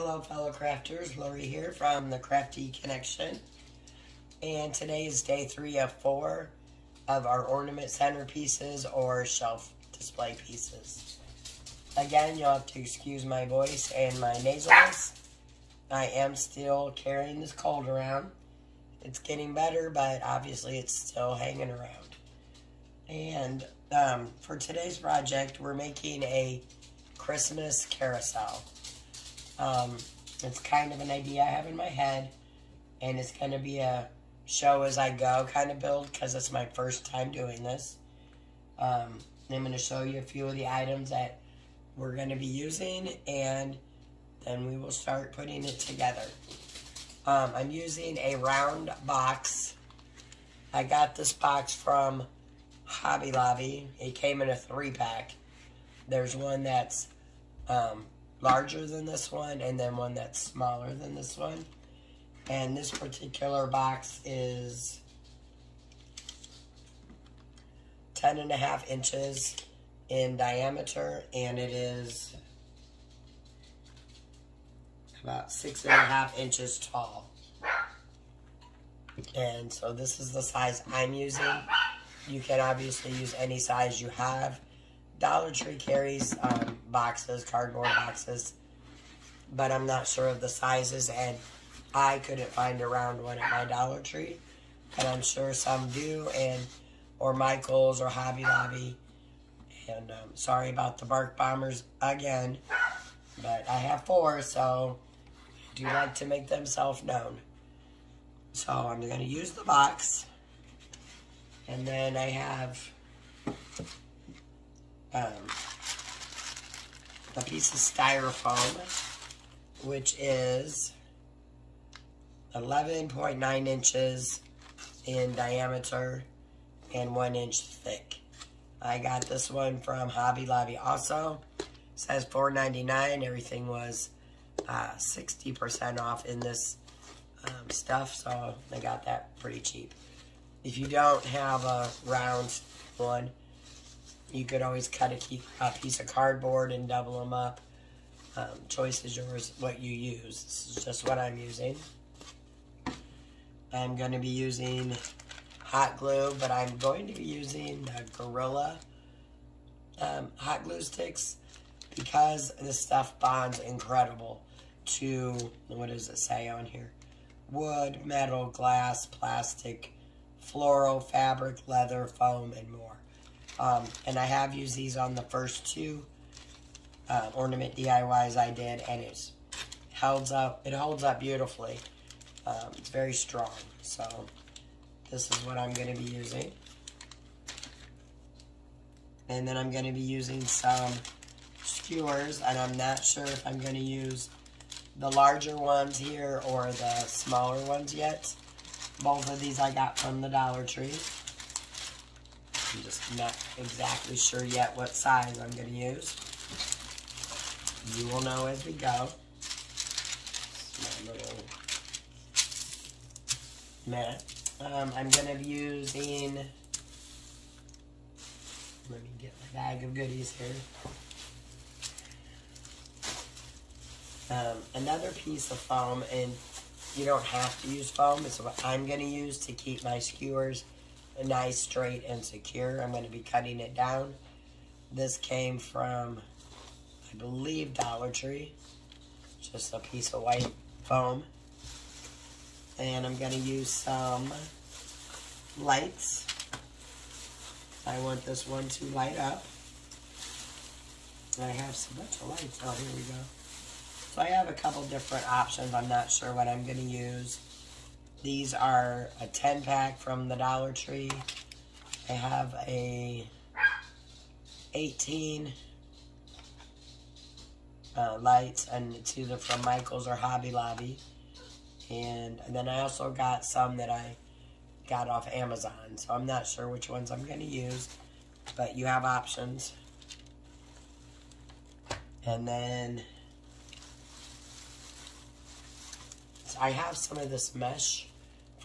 Hello, fellow crafters. Lori here from the Crafty Connection. And today is day three of four of our ornament centerpieces or shelf display pieces. Again, you'll have to excuse my voice and my nasalness. I am still carrying this cold around. It's getting better, but obviously it's still hanging around. And um, for today's project, we're making a Christmas carousel. Um, it's kind of an idea I have in my head, and it's going to be a show as I go kind of build because it's my first time doing this. Um, I'm going to show you a few of the items that we're going to be using, and then we will start putting it together. Um, I'm using a round box. I got this box from Hobby Lobby. It came in a three pack. There's one that's um, larger than this one and then one that's smaller than this one. And this particular box is 10 and a half inches in diameter and it is about six and a half inches tall. And so this is the size I'm using. You can obviously use any size you have. Dollar Tree carries um, boxes, cardboard boxes, but I'm not sure of the sizes, and I couldn't find a round one at my Dollar Tree, but I'm sure some do, and or Michael's or Hobby Lobby. And um, sorry about the bark bombers again, but I have four, so I do like to make them self-known. So I'm going to use the box, and then I have um, a piece of styrofoam, which is 11.9 inches in diameter and one inch thick. I got this one from Hobby Lobby also. It says $4.99. Everything was 60% uh, off in this um, stuff, so I got that pretty cheap. If you don't have a round one, you could always cut a, a piece of cardboard and double them up. Um, choice is yours, what you use. This is just what I'm using. I'm going to be using hot glue, but I'm going to be using the Gorilla um, hot glue sticks because this stuff bonds incredible to, what does it say on here? Wood, metal, glass, plastic, floral, fabric, leather, foam, and more. Um, and I have used these on the first two uh, ornament DIYs I did, and it's holds up. It holds up beautifully. Um, it's very strong. So this is what I'm going to be using. And then I'm going to be using some skewers, and I'm not sure if I'm going to use the larger ones here or the smaller ones yet. Both of these I got from the Dollar Tree. I'm just not exactly sure yet what size I'm going to use. You will know as we go. My little mat. Um, I'm going to be using, let me get my bag of goodies here. Um, another piece of foam, and you don't have to use foam. It's what I'm going to use to keep my skewers nice, straight, and secure. I'm going to be cutting it down. This came from, I believe, Dollar Tree. Just a piece of white foam. And I'm going to use some lights. I want this one to light up. I have a bunch of lights. Oh, here we go. So I have a couple different options. I'm not sure what I'm going to use. These are a 10 pack from the Dollar Tree. I have a 18 uh, lights, and it's either from Michael's or Hobby Lobby. And, and then I also got some that I got off Amazon. So I'm not sure which ones I'm going to use, but you have options. And then I have some of this mesh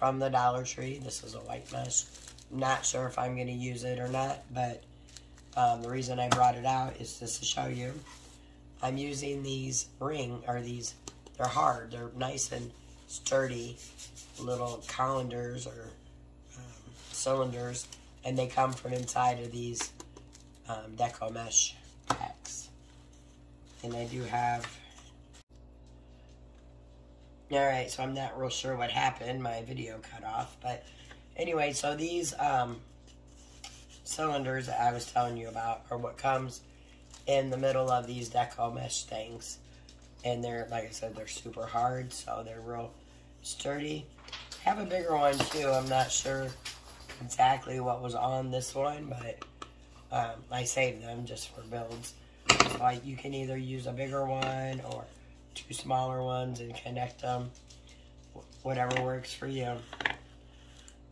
from the Dollar Tree. This is a white mesh. Not sure if I'm going to use it or not, but um, the reason I brought it out is just to show you. I'm using these ring, or these they're hard. They're nice and sturdy little colanders or um, cylinders, and they come from inside of these um, deco mesh packs. And I do have. Alright, so I'm not real sure what happened. My video cut off. But anyway, so these um, cylinders that I was telling you about are what comes in the middle of these deco mesh things. And they're, like I said, they're super hard, so they're real sturdy. I have a bigger one too. I'm not sure exactly what was on this one, but um, I saved them just for builds. So I, you can either use a bigger one or two smaller ones and connect them. Whatever works for you.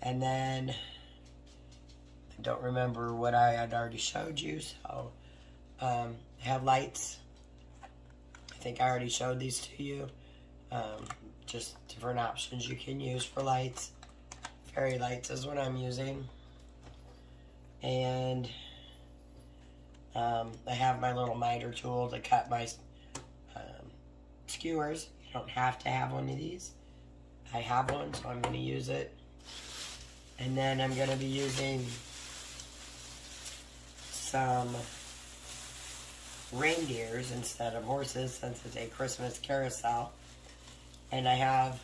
And then, I don't remember what I had already showed you, so um, have lights. I think I already showed these to you. Um, just different options you can use for lights. Fairy lights is what I'm using. And um, I have my little miter tool to cut my skewers. You don't have to have one of these. I have one, so I'm going to use it. And then I'm going to be using some reindeers instead of horses since it's a Christmas carousel. And I have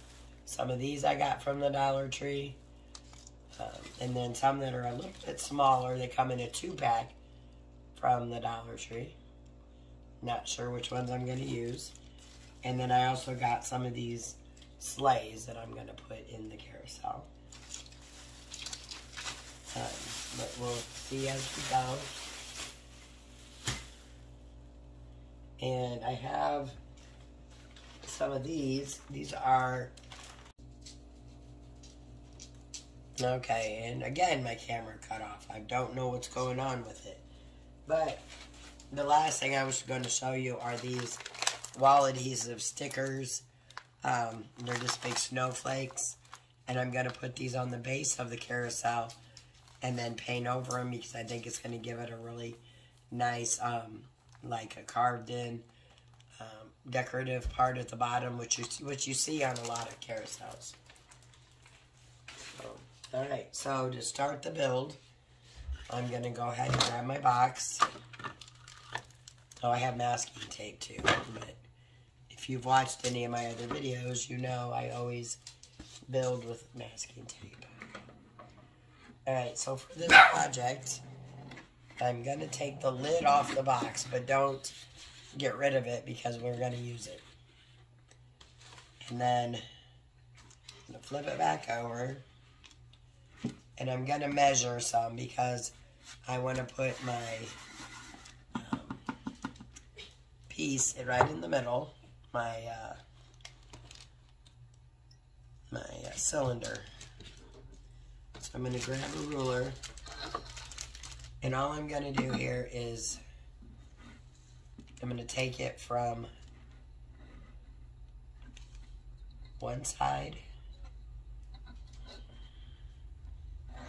some of these I got from the Dollar Tree. Um, and then some that are a little bit smaller. They come in a two-pack from the Dollar Tree. Not sure which ones I'm going to use. And then I also got some of these sleighs that I'm going to put in the carousel. Um, but we'll see as we go. And I have some of these. These are... Okay, and again, my camera cut off. I don't know what's going on with it. But the last thing I was going to show you are these wall adhesive stickers. Um, they're just big snowflakes. And I'm going to put these on the base of the carousel and then paint over them because I think it's going to give it a really nice, um, like a carved in um, decorative part at the bottom, which you, which you see on a lot of carousels. All right, so to start the build, I'm going to go ahead and grab my box. Oh, I have masking tape too, but if you've watched any of my other videos, you know I always build with masking tape. Alright, so for this project, I'm going to take the lid off the box, but don't get rid of it because we're going to use it. And then I'm going to flip it back over. And I'm going to measure some because I want to put my um, piece right in the middle. My, uh, my uh, cylinder. So I'm going to grab a ruler. And all I'm going to do here is I'm going to take it from one side.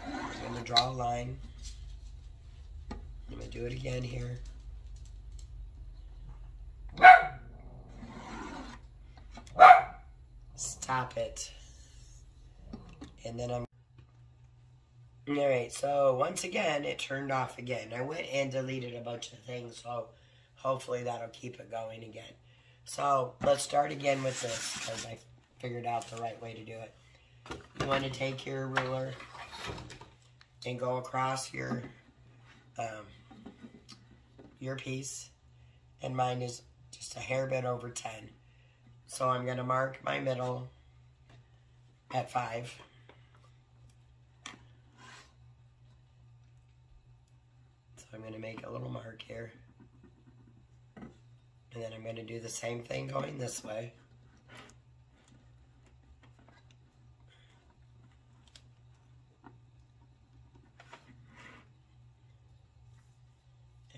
I'm to draw a line. I'm to do it again here. Stop it. And then I'm... Alright, so once again, it turned off again. I went and deleted a bunch of things, so hopefully that'll keep it going again. So, let's start again with this, because I figured out the right way to do it. You want to take your ruler and go across your um, your piece, and mine is just a hair bit over 10. So I'm going to mark my middle at 5. So I'm going to make a little mark here. And then I'm going to do the same thing going this way.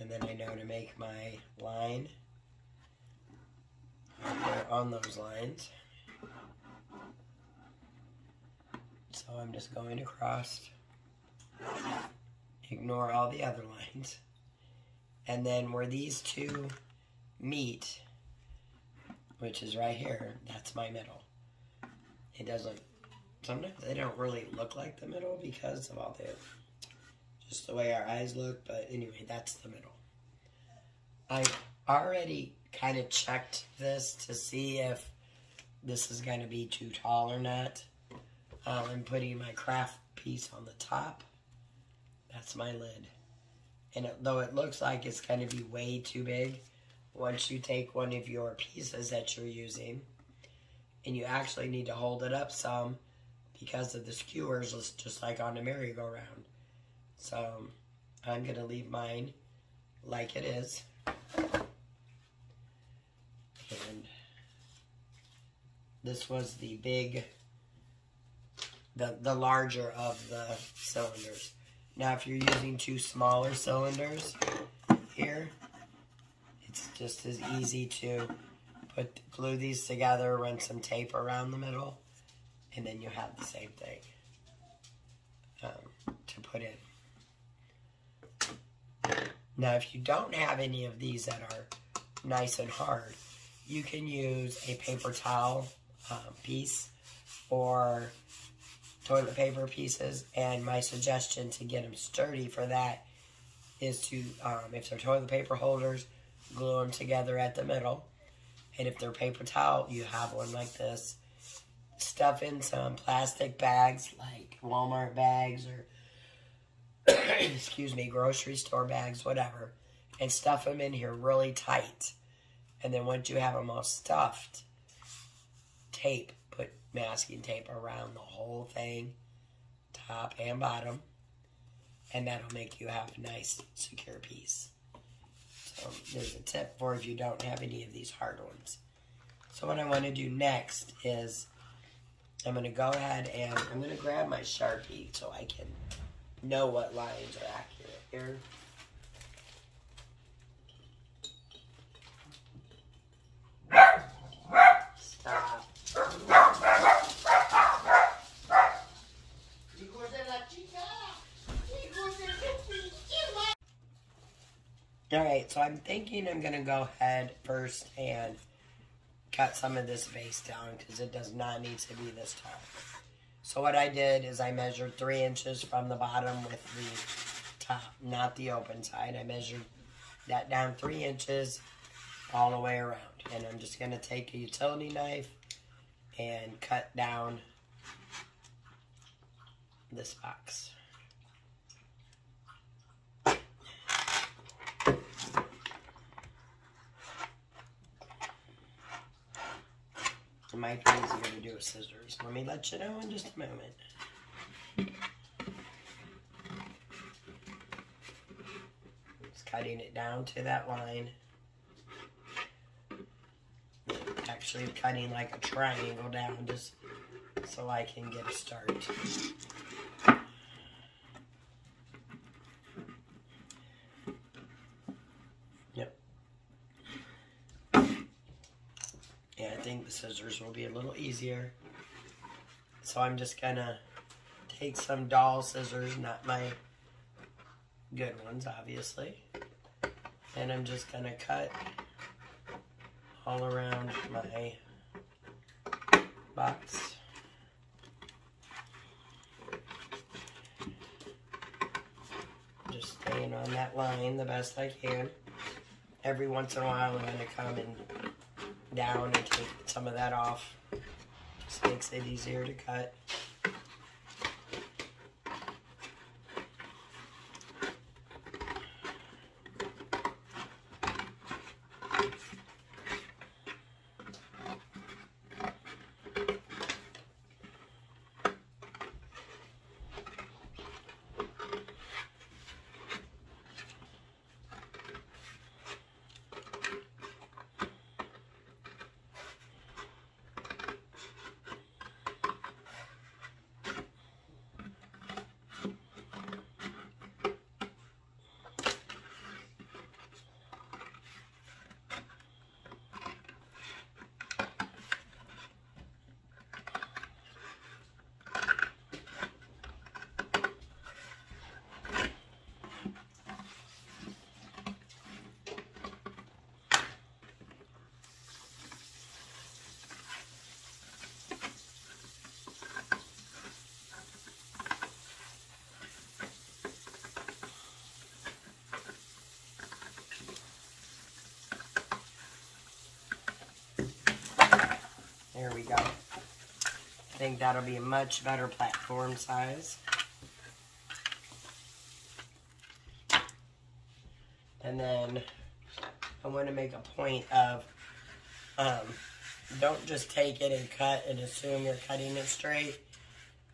And then I know to make my line on those lines. So I'm just going across, ignore all the other lines. And then where these two meet, which is right here. That's my middle. It doesn't, sometimes they don't really look like the middle because of all the, just the way our eyes look. But anyway, that's the middle. I already kind of checked this to see if this is going to be too tall or not. Um, I'm putting my craft piece on the top. That's my lid. And it, though it looks like it's going to be way too big, once you take one of your pieces that you're using, and you actually need to hold it up some because of the skewers, just like on the merry-go-round. So I'm going to leave mine like it is. And this was the big, the, the larger of the cylinders. Now, if you're using two smaller cylinders here, it's just as easy to put glue these together, run some tape around the middle, and then you have the same thing um, to put in. Now, if you don't have any of these that are nice and hard, you can use a paper towel um, piece or toilet paper pieces. And my suggestion to get them sturdy for that is to, um, if they're toilet paper holders, glue them together at the middle. And if they're paper towel, you have one like this. Stuff in some plastic bags, like Walmart bags or excuse me, grocery store bags, whatever, and stuff them in here really tight. And then once you have them all stuffed, tape, masking tape around the whole thing, top and bottom, and that'll make you have a nice, secure piece. So there's a tip for if you don't have any of these hard ones. So what I want to do next is I'm going to go ahead and I'm going to grab my Sharpie so I can know what lines are accurate here. Alright, so I'm thinking I'm going to go ahead first and cut some of this base down because it does not need to be this tall. So what I did is I measured three inches from the bottom with the top, not the open side. I measured that down three inches all the way around. And I'm just going to take a utility knife and cut down this box. It might be easier to do with scissors. Let me let you know in just a moment. Just cutting it down to that line. Actually cutting like a triangle down just so I can get a start. think the scissors will be a little easier. So I'm just gonna take some doll scissors, not my good ones, obviously. And I'm just gonna cut all around my box. Just staying on that line the best I can. Every once in a while I'm gonna come and down and take some of that off. Just makes it easier to cut. Go. I think that'll be a much better platform size. And then I want to make a point of um, don't just take it and cut and assume you're cutting it straight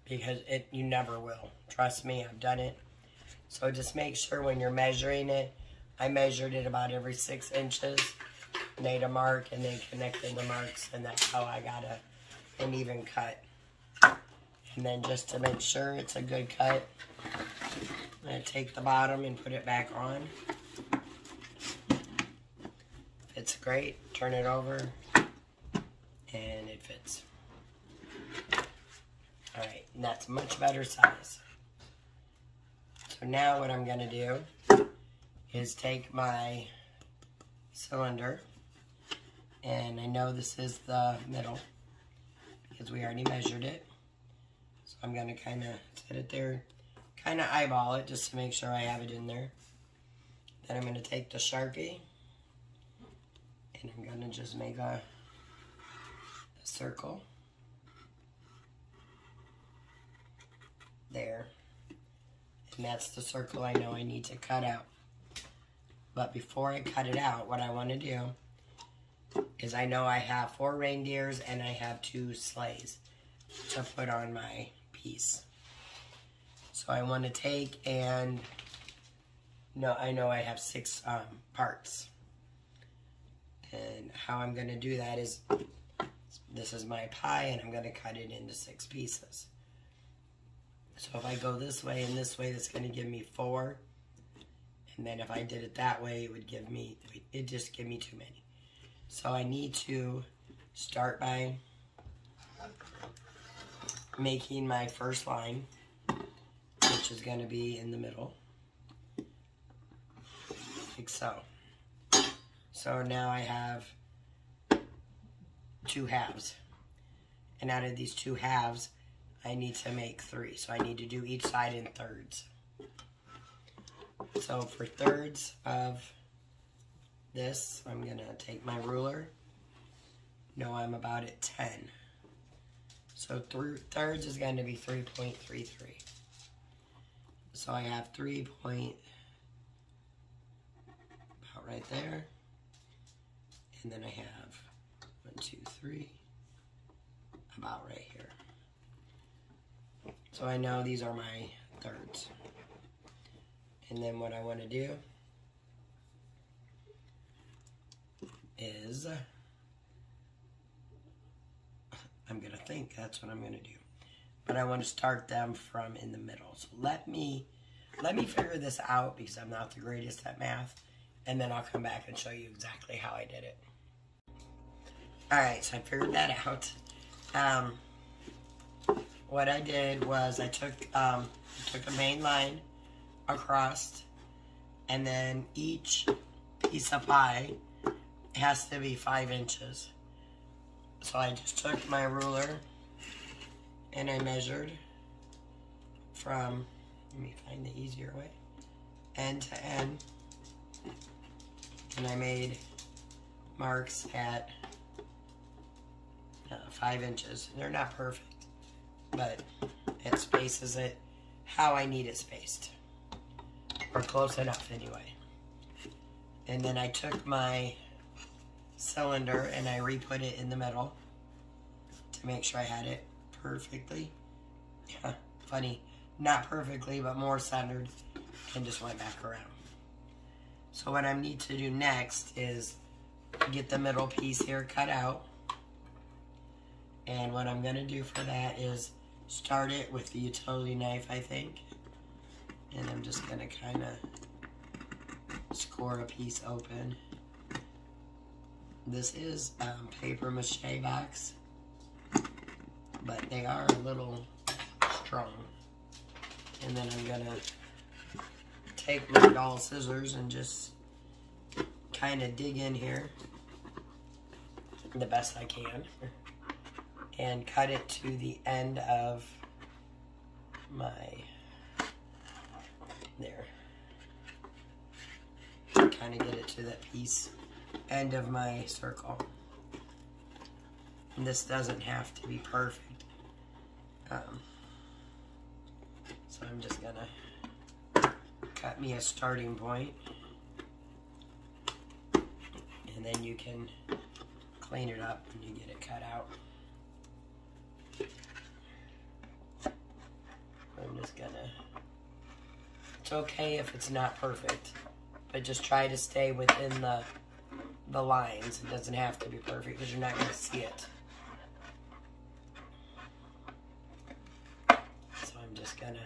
because it you never will. Trust me, I've done it. So just make sure when you're measuring it, I measured it about every six inches, made a mark, and then connected the marks, and that's how I got a, an even cut. And then just to make sure it's a good cut, I'm going to take the bottom and put it back on. It's great. Turn it over, and it fits. Alright, and that's much better size. So now what I'm going to do is take my cylinder, and I know this is the middle, because we already measured it. So I'm going to kind of set it there, kind of eyeball it just to make sure I have it in there. Then I'm going to take the Sharpie, and I'm going to just make a, a circle. There. And that's the circle I know I need to cut out. But before I cut it out, what I want to do is I know I have four reindeers and I have two sleighs to put on my piece. So I want to take and, no, I know I have six um, parts. And how I'm going to do that is, this is my pie and I'm going to cut it into six pieces. So if I go this way and this way, that's going to give me four. And then if I did it that way, it would give me, it just give me too many. So I need to start by making my first line, which is going to be in the middle, like so. So now I have two halves. And out of these two halves, I need to make three. So I need to do each side in thirds. So for thirds of this, I'm going to take my ruler. No, I'm about at 10. So th thirds is going to be 3.33. So I have 3 point, about right there. And then I have one, two, three, about right here. So I know these are my thirds. And then what I want to do is, I'm going to think that's what I'm going to do. But I want to start them from in the middle. So let me, let me figure this out because I'm not the greatest at math. And then I'll come back and show you exactly how I did it. Alright, so I figured that out. Um, what I did was I took um, took a main line across, and then each piece of pie has to be five inches. So I just took my ruler and I measured from, let me find the easier way, end to end. And I made marks at uh, five inches. They're not perfect, but it spaces it how I need it spaced. Or close enough anyway. And then I took my cylinder and I re-put it in the middle to make sure I had it perfectly. Yeah, funny. Not perfectly, but more centered. And just went back around. So what I need to do next is get the middle piece here cut out. And what I'm going to do for that is start it with the utility knife, I think. And I'm just going to kind of score a piece open. This is um, paper mache box, but they are a little strong. And then I'm gonna take my doll scissors and just kind of dig in here the best I can and cut it to the end of my there kind of get it to that piece end of my circle. And this doesn't have to be perfect. Um, so I'm just gonna cut me a starting point. And then you can clean it up when you get it cut out. I'm just gonna, it's okay if it's not perfect, but just try to stay within the, the lines. It doesn't have to be perfect because you're not gonna see it. So I'm just gonna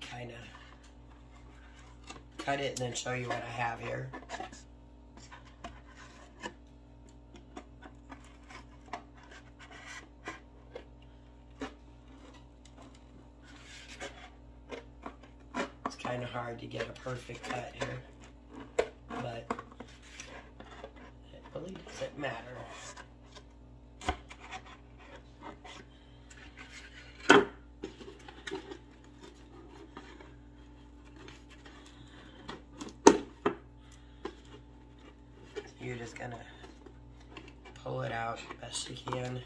kind of cut it and then show you what I have here. It's kind of hard to get a perfect cut here, but it really doesn't matter. You're just gonna pull it out best you can.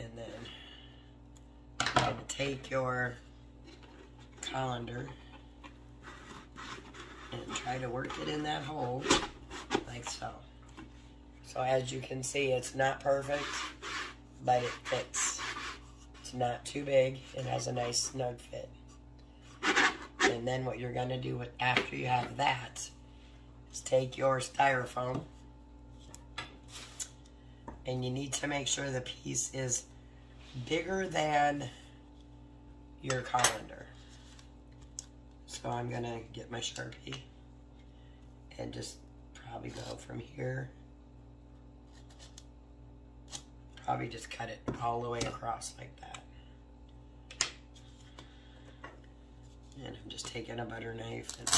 And then take your colander and try to work it in that hole like so. So as you can see, it's not perfect, but it fits. It's not too big. It has a nice snug fit. And then what you're going to do with, after you have that is take your styrofoam and you need to make sure the piece is bigger than your colander. So I'm going to get my Sharpie and just probably go from here. Probably just cut it all the way across like that. And I'm just taking a butter knife and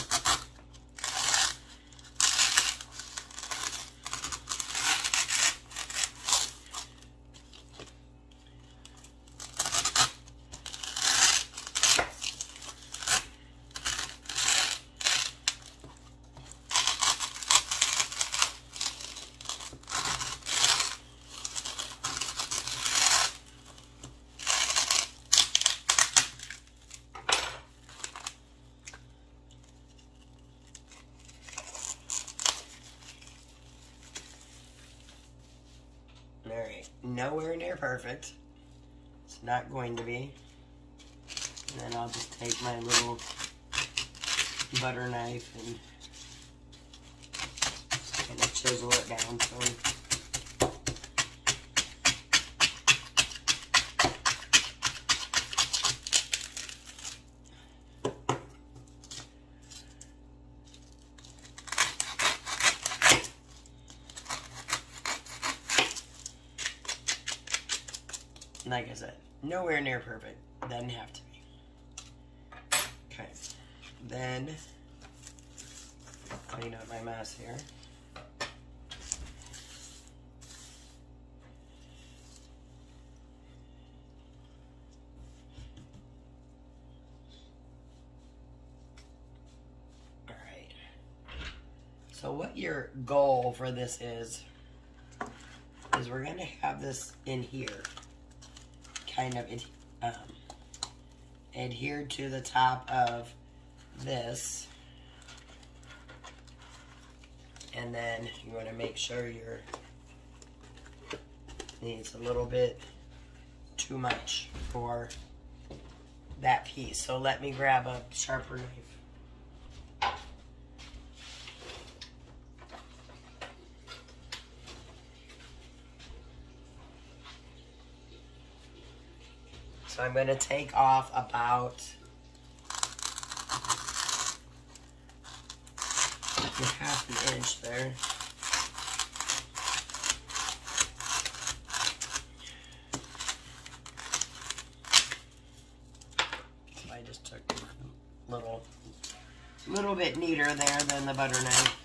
Alright, nowhere near perfect. It's not going to be. And then I'll just take my little butter knife and kind of chisel it down so like I said, nowhere near perfect. Doesn't have to be. Okay. Then clean up my mess here. Alright. So what your goal for this is, is we're going to have this in here kind of ad- um, adhere to the top of this. And then you want to make sure your needs a little bit too much for that piece. So let me grab a sharper knife. So I'm going to take off about half an inch there. I just took a little, little bit neater there than the butter knife.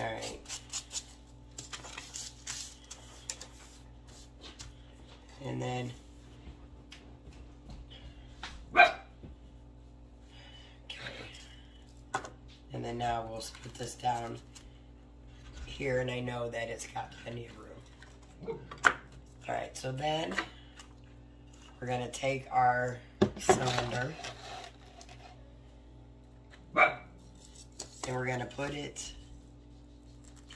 All right. and then okay. then now we'll put this down here and I know that it's got plenty of room. All right, so then we're gonna take our cylinder and we're gonna put it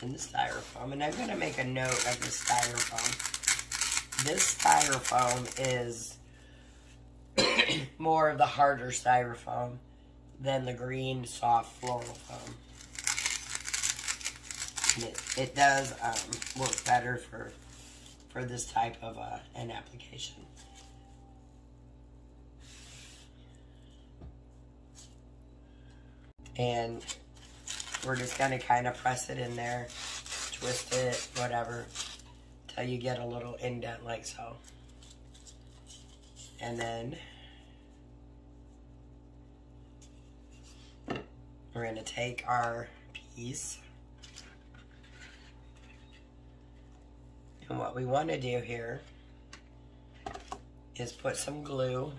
in the styrofoam. And I'm gonna make a note of the styrofoam. This styrofoam is more of the harder styrofoam than the green soft floral foam. It, it, does um, work better for for this type of uh, an application. And we're just gonna kind of press it in there, twist it, whatever, till you get a little indent like so. And then we're gonna take our piece and what we want to do here is put some glue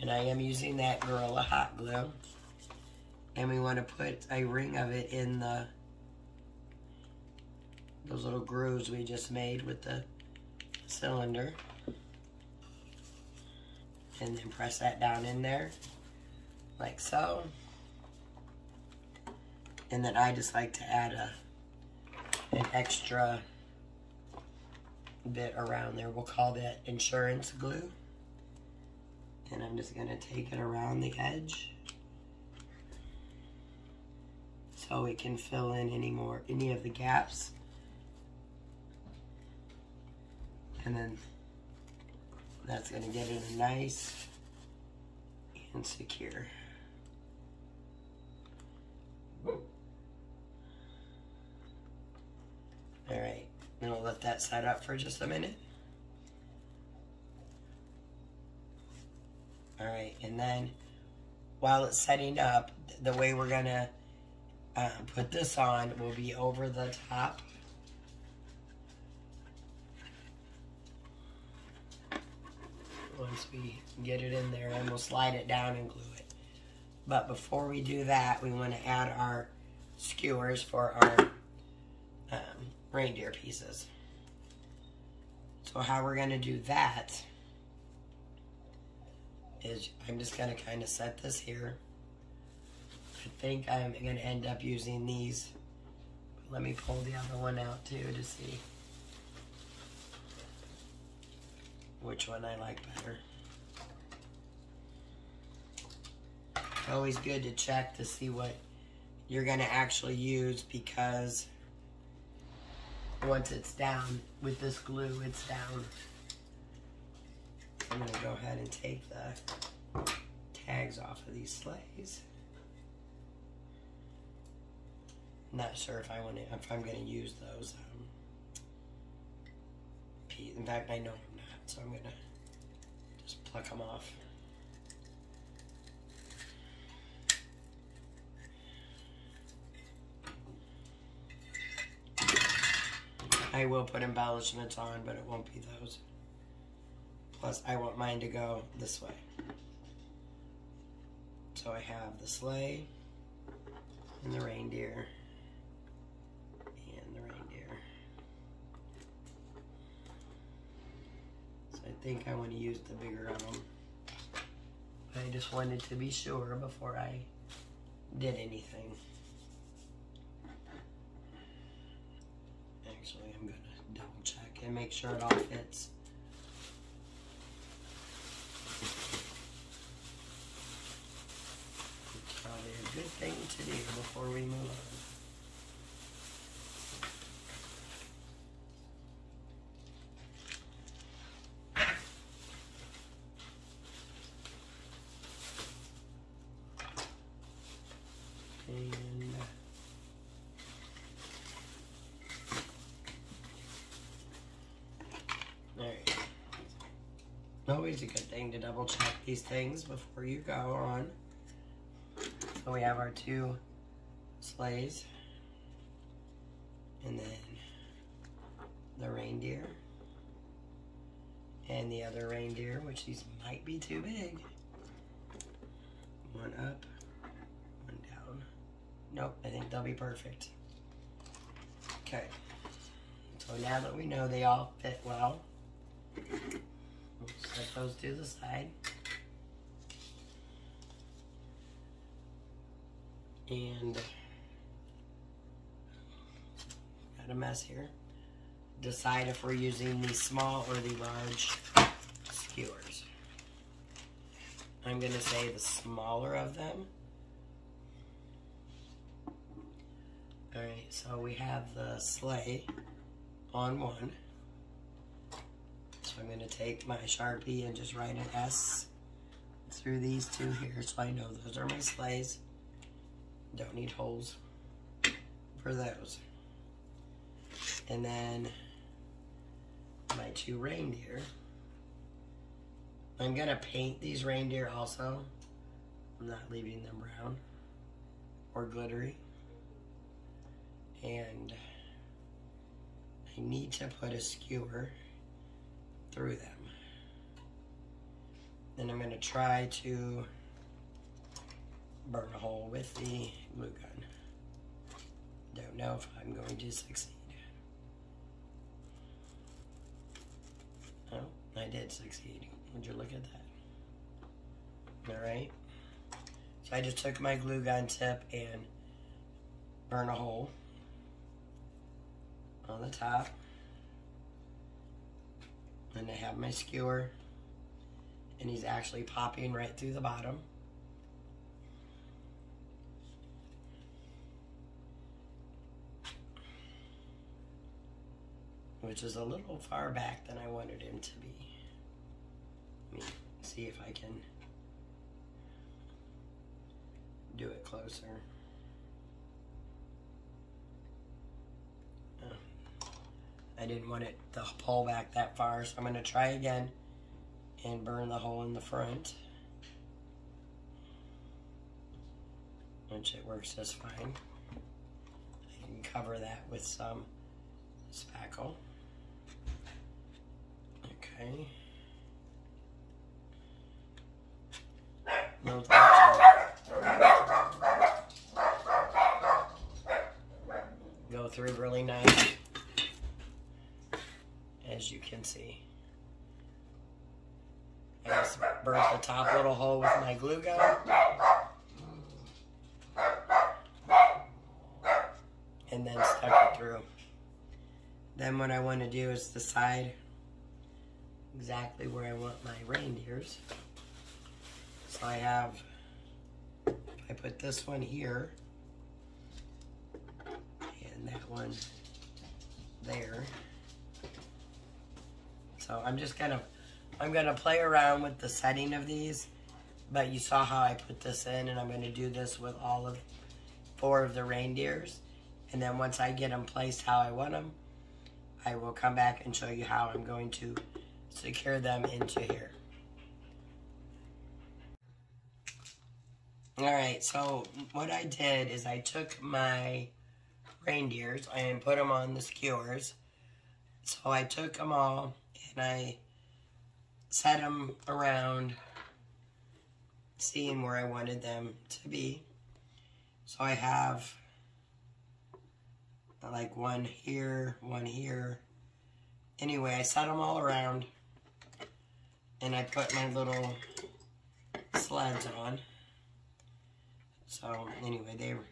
and I am using that Gorilla Hot Glue and we want to put a ring of it in the those little grooves we just made with the cylinder. And then press that down in there like so. And then I just like to add a an extra bit around there. We'll call that insurance glue. And I'm just gonna take it around the edge so it can fill in any more any of the gaps. And then that's going to get it nice and secure. All right then we'll let that set up for just a minute all right and then while it's setting up the way we're gonna uh, put this on will be over the top. Once we get it in there and we'll slide it down and glue it. But before we do that, we want to add our skewers for our um, reindeer pieces. So how we're going to do that is I'm just going to kind of set this here. I think I'm going to end up using these. Let me pull the other one out too to see which one I like better. Always good to check to see what you're going to actually use because once it's down with this glue, it's down. I'm to go ahead and take the tags off of these sleighs. not sure if I want to, if I'm to use those. Um, in fact, I know I'm not, so I'm to just pluck them off. I will put embellishments on, but it won't be those. Plus, I want mine to go this way. So I have the sleigh and the reindeer. And the reindeer. So I think I want to use the bigger of them. I just wanted to be sure before I did anything. Actually, I'm going to double check and make sure it all fits. Probably a good thing to do before we move on. Always a good thing to double check these things before you go on. So we have our two sleighs. And then the reindeer. And the other reindeer, which these might be too big. One up, one down. Nope, I think they'll be perfect. Okay. So now that we know they all fit well, we'll those to the side. And got a mess here. Decide if we're using the small or the large skewers. I'm going to say the smaller of them. Alright, so we have the sleigh on one. I'm going to take my Sharpie and just write an S through these two here so I know those are my sleighs. Don't need holes for those. And then my two reindeer. I'm gonna paint these reindeer also. I'm not leaving them brown or glittery. And I need to put a skewer through them. Then I'm gonna try to burn a hole with the glue gun. Don't know if I'm going to succeed. Oh, I did succeed. Would you look at that? Alright. So I just took my glue gun tip and burn a hole on the top. And I have my skewer. And he's actually popping right through the bottom. Which is a little far back than I wanted him to be. Let me see if I can do it closer. I didn't want it to pull back that far, so I'm going to try again and burn the hole in the front. Which it works just fine. I can cover that with some spackle. Okay Go through really nice, as you can see. I just burnt the top little hole with my glue gun. And then stuck it through. Then what I want to do is decide exactly where I want my reindeers. So I have, I put this one here, and that one there. So I'm just gonna, I'm gonna play around with the setting of these, but you saw how I put this in, and I'm gonna do this with all of four of the reindeers. And then once I get them placed how I want them, I will come back and show you how I'm going to secure them into here. Alright, so what I did is I took my reindeers and put them on the skewers. So I took them all and I set them around seeing where I wanted them to be. So I have like one here, one here. Anyway, I set them all around and I put my little sleds on. So anyway, they were,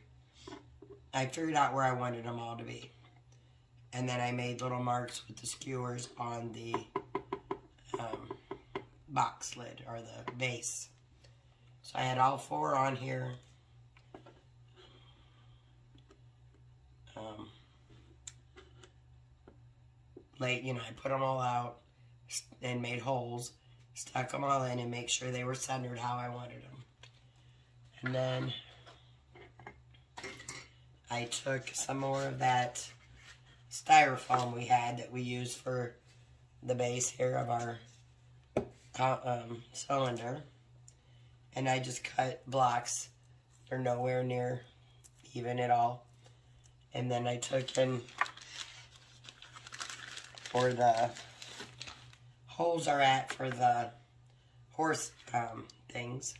I figured out where I wanted them all to be. And then I made little marks with the skewers on the um, box lid or the base. So I had all four on here. Um, late, you know, I put them all out and made holes stuck them all in and make sure they were centered how I wanted them. And then I took some more of that styrofoam we had that we used for the base here of our um, cylinder. And I just cut blocks. They're nowhere near even at all. And then I took in for the holes are at for the horse um, things.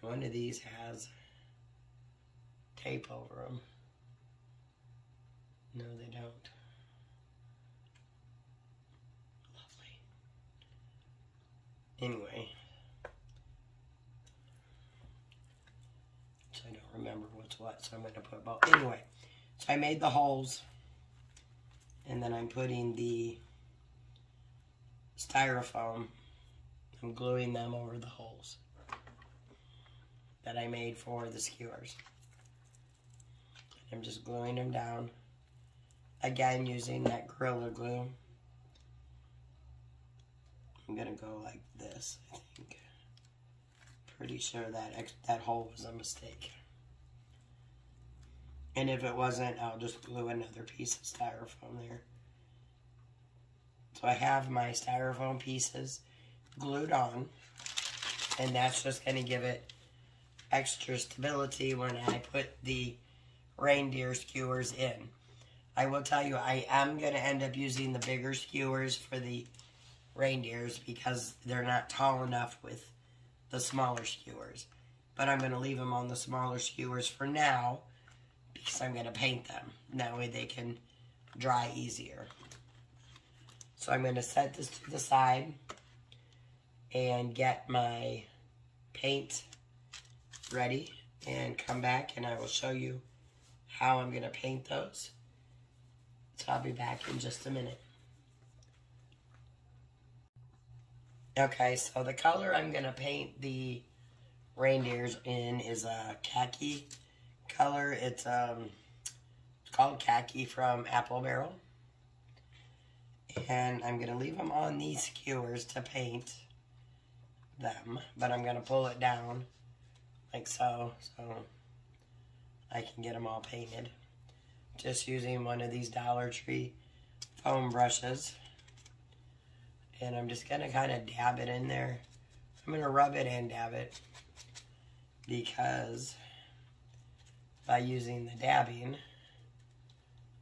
One of these has tape over them. No, they don't. Lovely. Anyway. So I don't remember what's what, so I'm going to put both. Anyway, so I made the holes. And then I'm putting the styrofoam. I'm gluing them over the holes that I made for the skewers. I'm just gluing them down. Again, using that Gorilla Glue. I'm to go like this, I think. Pretty sure that that hole was a mistake. And if it wasn't, I'll just glue another piece of styrofoam there. So I have my styrofoam pieces glued on. And that's just to give it extra stability when I put the reindeer skewers in. I will tell you, I am going to end up using the bigger skewers for the reindeers because they're not tall enough with the smaller skewers. But I'm going to leave them on the smaller skewers for now because I'm going to paint them. That way they can dry easier. So I'm going to set this to the side and get my paint ready and come back and I will show you how I'm going to paint those. So I'll be back in just a minute. Okay, so the color I'm going to paint the reindeers in is a khaki color. It's um, it's called khaki from Apple Barrel. And I'm going to leave them on these skewers to paint them. But I'm going to pull it down like so. So I can get them all painted. Just using one of these Dollar Tree foam brushes. And I'm just going to kind of dab it in there. I'm going to rub it and dab it. Because by using the dabbing,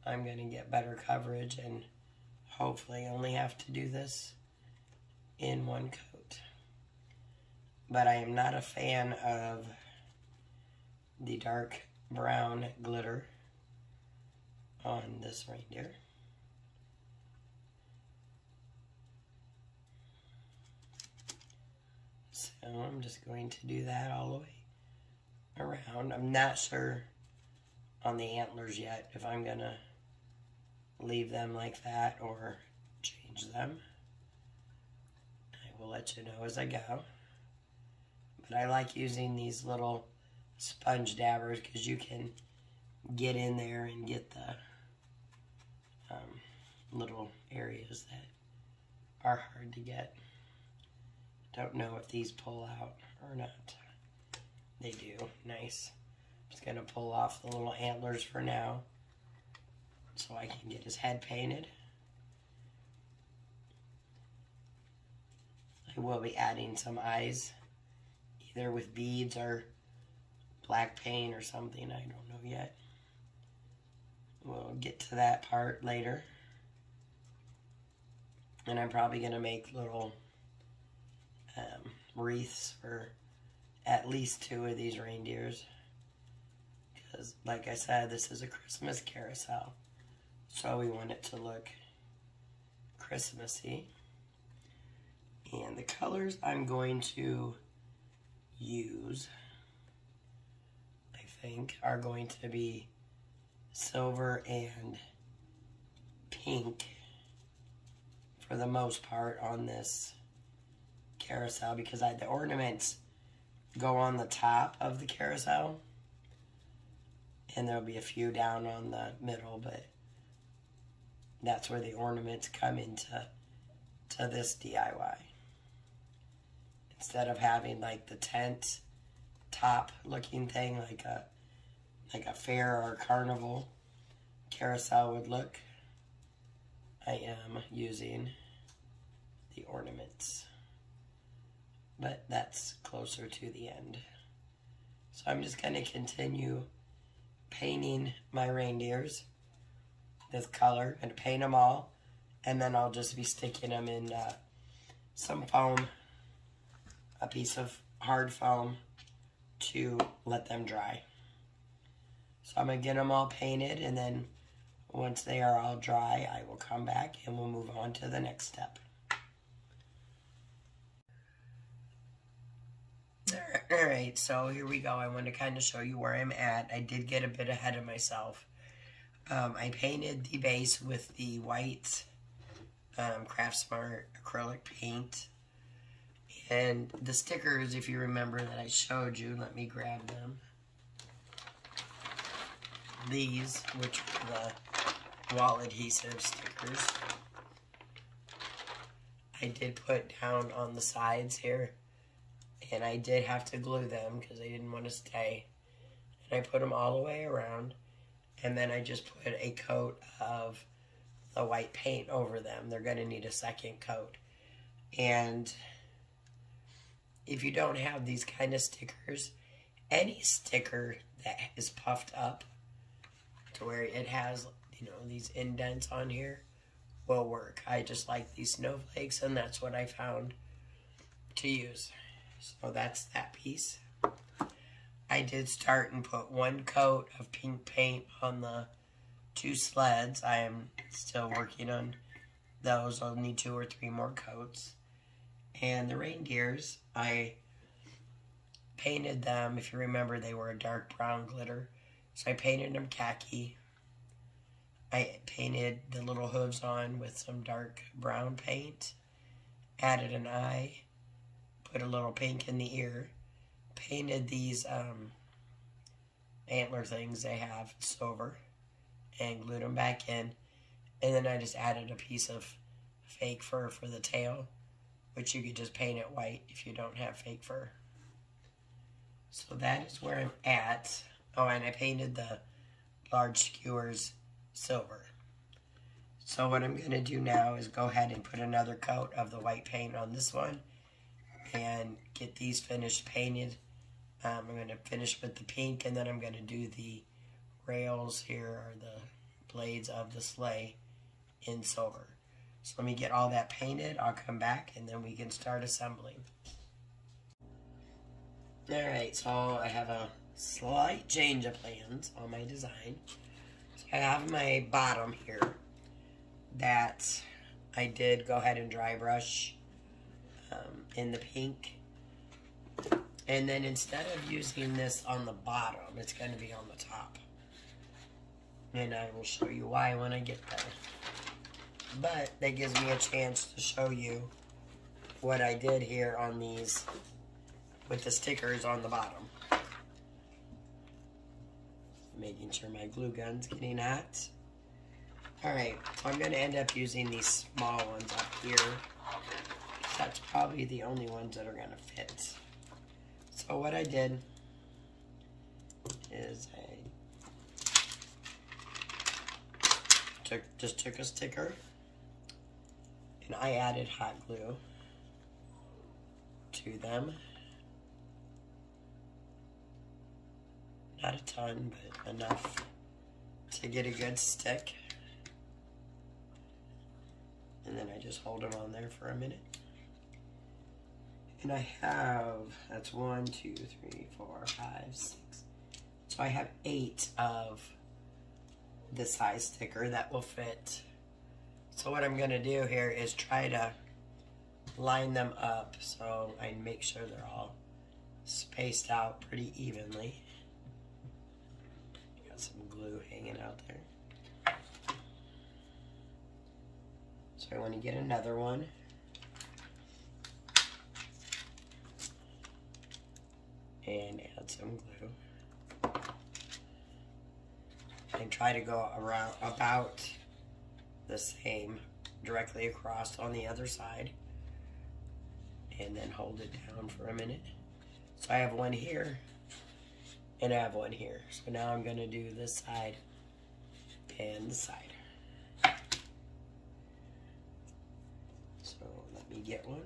I'm going to get better coverage and hopefully only have to do this in one coat. But I am not a fan of the dark brown glitter on this reindeer. So I'm just going to do that all the way around. I'm not sure on the antlers yet if I'm going to leave them like that or change them. I will let you know as I go. But I like using these little sponge dabbers because you can get in there and get the little areas that are hard to get. Don't know if these pull out or not. They do. Nice. Just going to pull off the little antlers for now so I can get his head painted. I will be adding some eyes either with beads or black paint or something. I don't know yet. We'll get to that part later. And I'm probably going to make little um, wreaths for at least two of these reindeers. Because, like I said, this is a Christmas carousel. So we want it to look Christmassy. And the colors I'm going to use, I think, are going to be silver and pink for the most part on this carousel because I, the ornaments go on the top of the carousel. And there'll be a few down on the middle, but that's where the ornaments come into to this DIY. Instead of having like the tent top looking thing like a like a fair or carnival carousel would look, I am using the ornaments but that's closer to the end. So I'm just going to continue painting my reindeers this color and paint them all. And then I'll just be sticking them in uh, some foam, a piece of hard foam to let them dry. So I'm going to get them all painted and then once they are all dry, I will come back and we'll move on to the next step. Alright, so here we go. I want to kind of show you where I'm at. I did get a bit ahead of myself. Um, I painted the base with the white um, Craftsmart acrylic paint. And the stickers, if you remember that I showed you, let me grab them. These, which are the wall adhesive stickers. I did put down on the sides here. And I did have to glue them because they didn't want to stay. And I put them all the way around. And then I just put a coat of the white paint over them. They're going to need a second coat. And if you don't have these kind of stickers, any sticker that is puffed up to where it has, you know, these indents on here will work. I just like these snowflakes and that's what I found to use. So that's that piece. I did start and put one coat of pink paint on the two sleds. I am still working on those. I'll need two or three more coats. And the reindeers, I painted them. If you remember, they were a dark brown glitter. So I painted them khaki. I painted the little hooves on with some dark brown paint. Added an eye. Put a little pink in the ear. Painted these um, antler things they have silver. And glued them back in. And then I just added a piece of fake fur for the tail which you could just paint it white if you don't have fake fur. So that is where I'm at. Oh, and I painted the large skewers silver. So what I'm going to do now is go ahead and put another coat of the white paint on this one and get these finished painted. Um, I'm going to finish with the pink and then I'm going to do the rails here or the blades of the sleigh in silver. So let me get all that painted. I'll come back and then we can start assembling. Alright, so I have a slight change of plans on my design. I have my bottom here that I did go ahead and dry brush um, in the pink. And then instead of using this on the bottom, it's going to be on the top. And I will show you why when I get there. But that gives me a chance to show you what I did here on these with the stickers on the bottom. Making sure my glue gun's getting hot. Alright, so I'm to end up using these small ones up here. That's probably the only ones that are to fit. So what I did is I took, just took a sticker and I added hot glue to them. Not a ton, but enough to get a good stick. And then I just hold them on there for a minute. And I have, that's one, two, three, four, five, six. So I have eight of the size sticker that will fit so what I'm going to do here is try to line them up so I make sure they're all spaced out pretty evenly. Glue hanging out there. So I want to get another one. And add some glue. And try to go around about the same directly across on the other side and then hold it down for a minute. So I have one here and I have one here. So now I'm going to do this side and the side. So let me get one.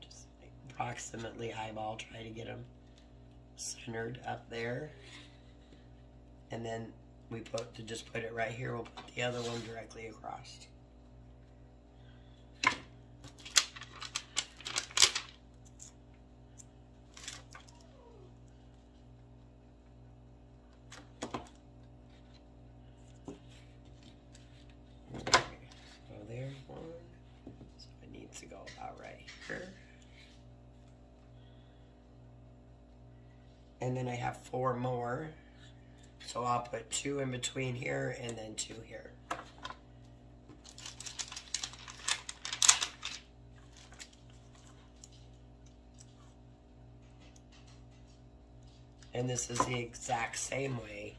Just approximately eyeball, try to get them centered up there. And then we put to just put it right here. We'll put the other one directly across. So there's one. So it needs to go about right here. And then I have four more. So I'll put two in between here and then two here. And this is the exact same way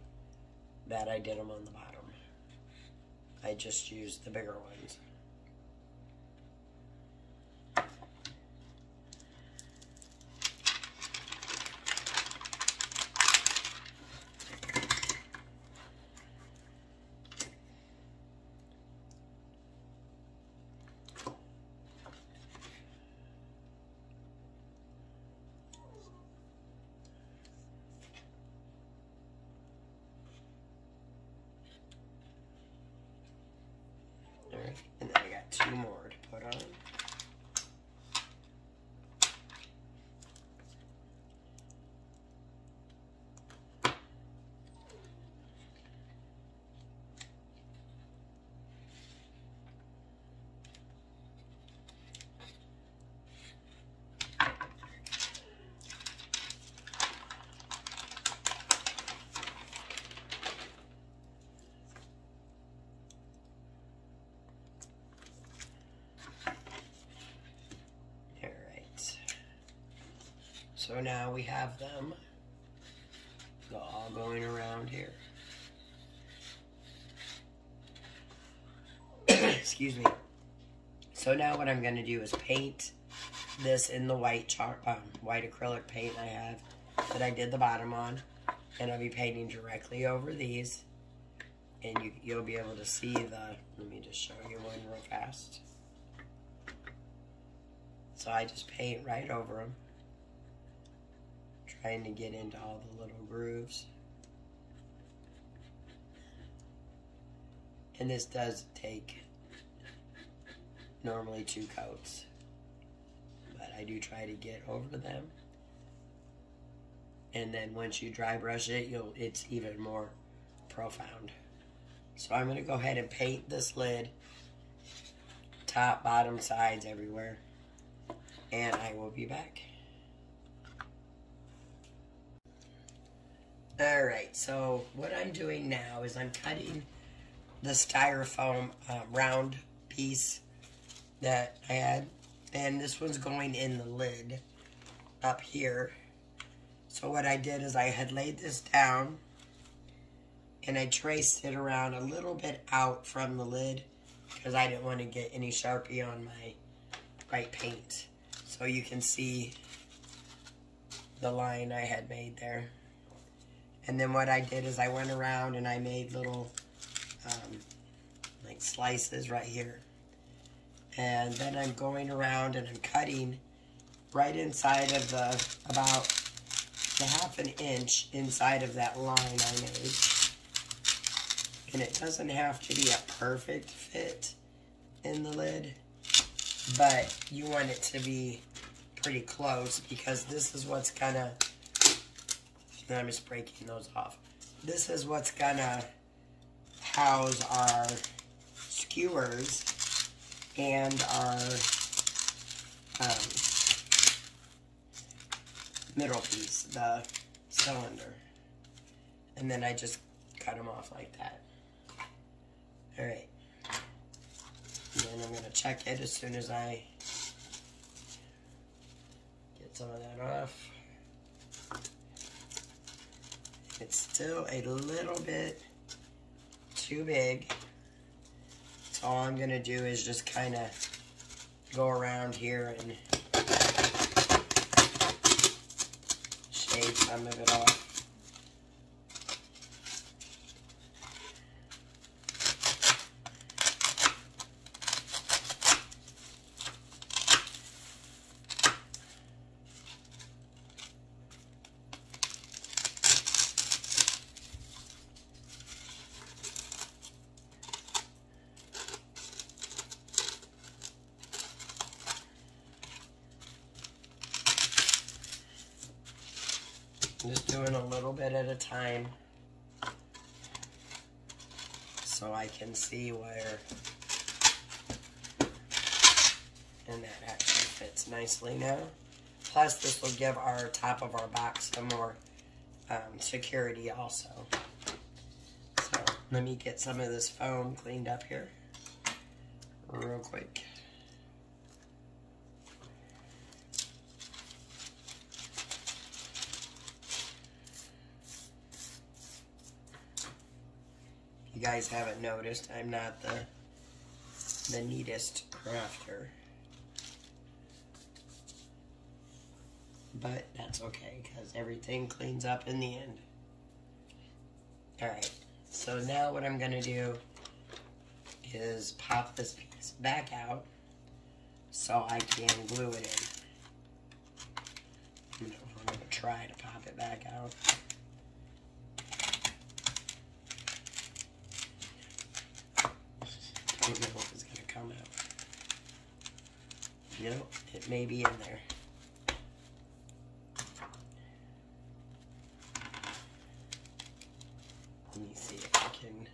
that I did them on the bottom. I just used the bigger ones. Alright, and then I got two more to put on. Alright. So now we have them all going around here. Excuse me. So now what I'm going to do is paint this in the white chalk, um, white acrylic paint I have that I did the bottom on. And I'll be painting directly over these. And you, you'll be able to see the, let me just show you one real fast. So I just paint right over them. Trying to get into all the little grooves. And this does take normally two coats. But I do try to get over them. And then once you dry brush it, you'll it's even more profound. So I'm gonna go ahead and paint this lid. Top, bottom, sides, everywhere and I will be back. Alright, so what I'm doing now is I'm cutting the styrofoam um, round piece that I had, and this one's going in the lid up here. So what I did is I had laid this down, and I traced it around a little bit out from the lid, because I didn't want to get any Sharpie on my white paint. So you can see the line I had made there. And then what I did is I went around and I made little um, like slices right here. And then I'm going around and I'm cutting right inside of the, about the half an inch inside of that line I made. And it doesn't have to be a perfect fit in the lid, but you want it to be pretty close because this is what's gonna, I'm just breaking those off. This is what's gonna house our skewers and our um, middle piece, the cylinder. And then I just cut them off like that. Alright. And then I'm to check it as soon as I get some of that off. It's still a little bit too big. So all I'm to do is just kind of go around here and shave some of it off. I'm just doing a little bit at a time so I can see where and that actually fits nicely now. Plus this will give our top of our box some more um, security also. So let me get some of this foam cleaned up here real quick. You guys haven't noticed, I'm not the the neatest crafter. But that's okay, because everything cleans up in the end. Alright, so now what I'm going to do is pop this piece back out so I can glue it in. I'm going to try to pop it back out. Don't know if it's gonna come out. No, it may be in there. Let me see if I can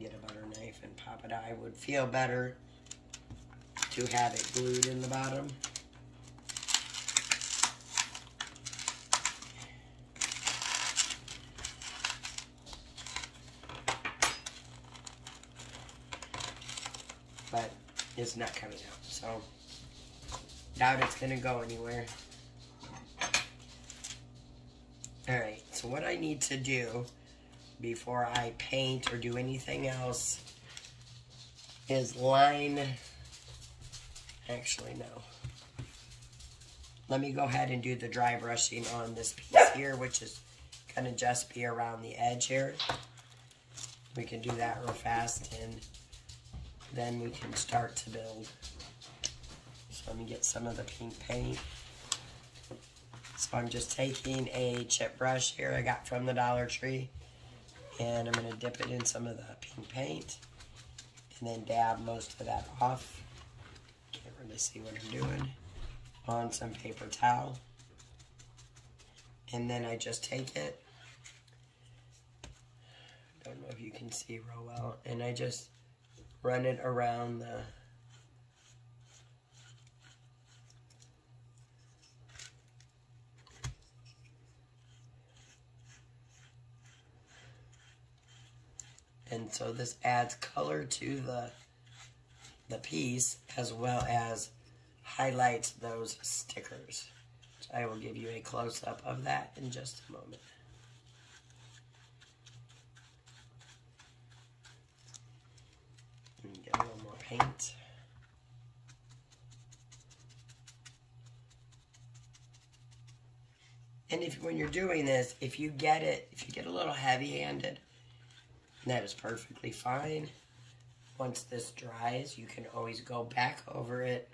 get a butter knife and pop it. I would feel better to have it glued in the bottom. but not coming out. So, doubt it's going to go anywhere. Alright, so what I need to do before I paint or do anything else is line, actually no. Let me go ahead and do the dry brushing on this piece here, which is going to just be around the edge here. We can do that real fast and then we can start to build. So let me get some of the pink paint. So I'm just taking a chip brush here I got from the Dollar Tree and I'm going to dip it in some of the pink paint and then dab most of that off. Can't really see what I'm doing. On some paper towel. And then I just take it. Don't know if you can see real well. And I just run it around the and so this adds color to the the piece as well as highlights those stickers. I will give you a close-up of that in just a moment. Get a little more paint. And if when you're doing this, if you get it, if you get a little heavy-handed, that is perfectly fine. Once this dries, you can always go back over it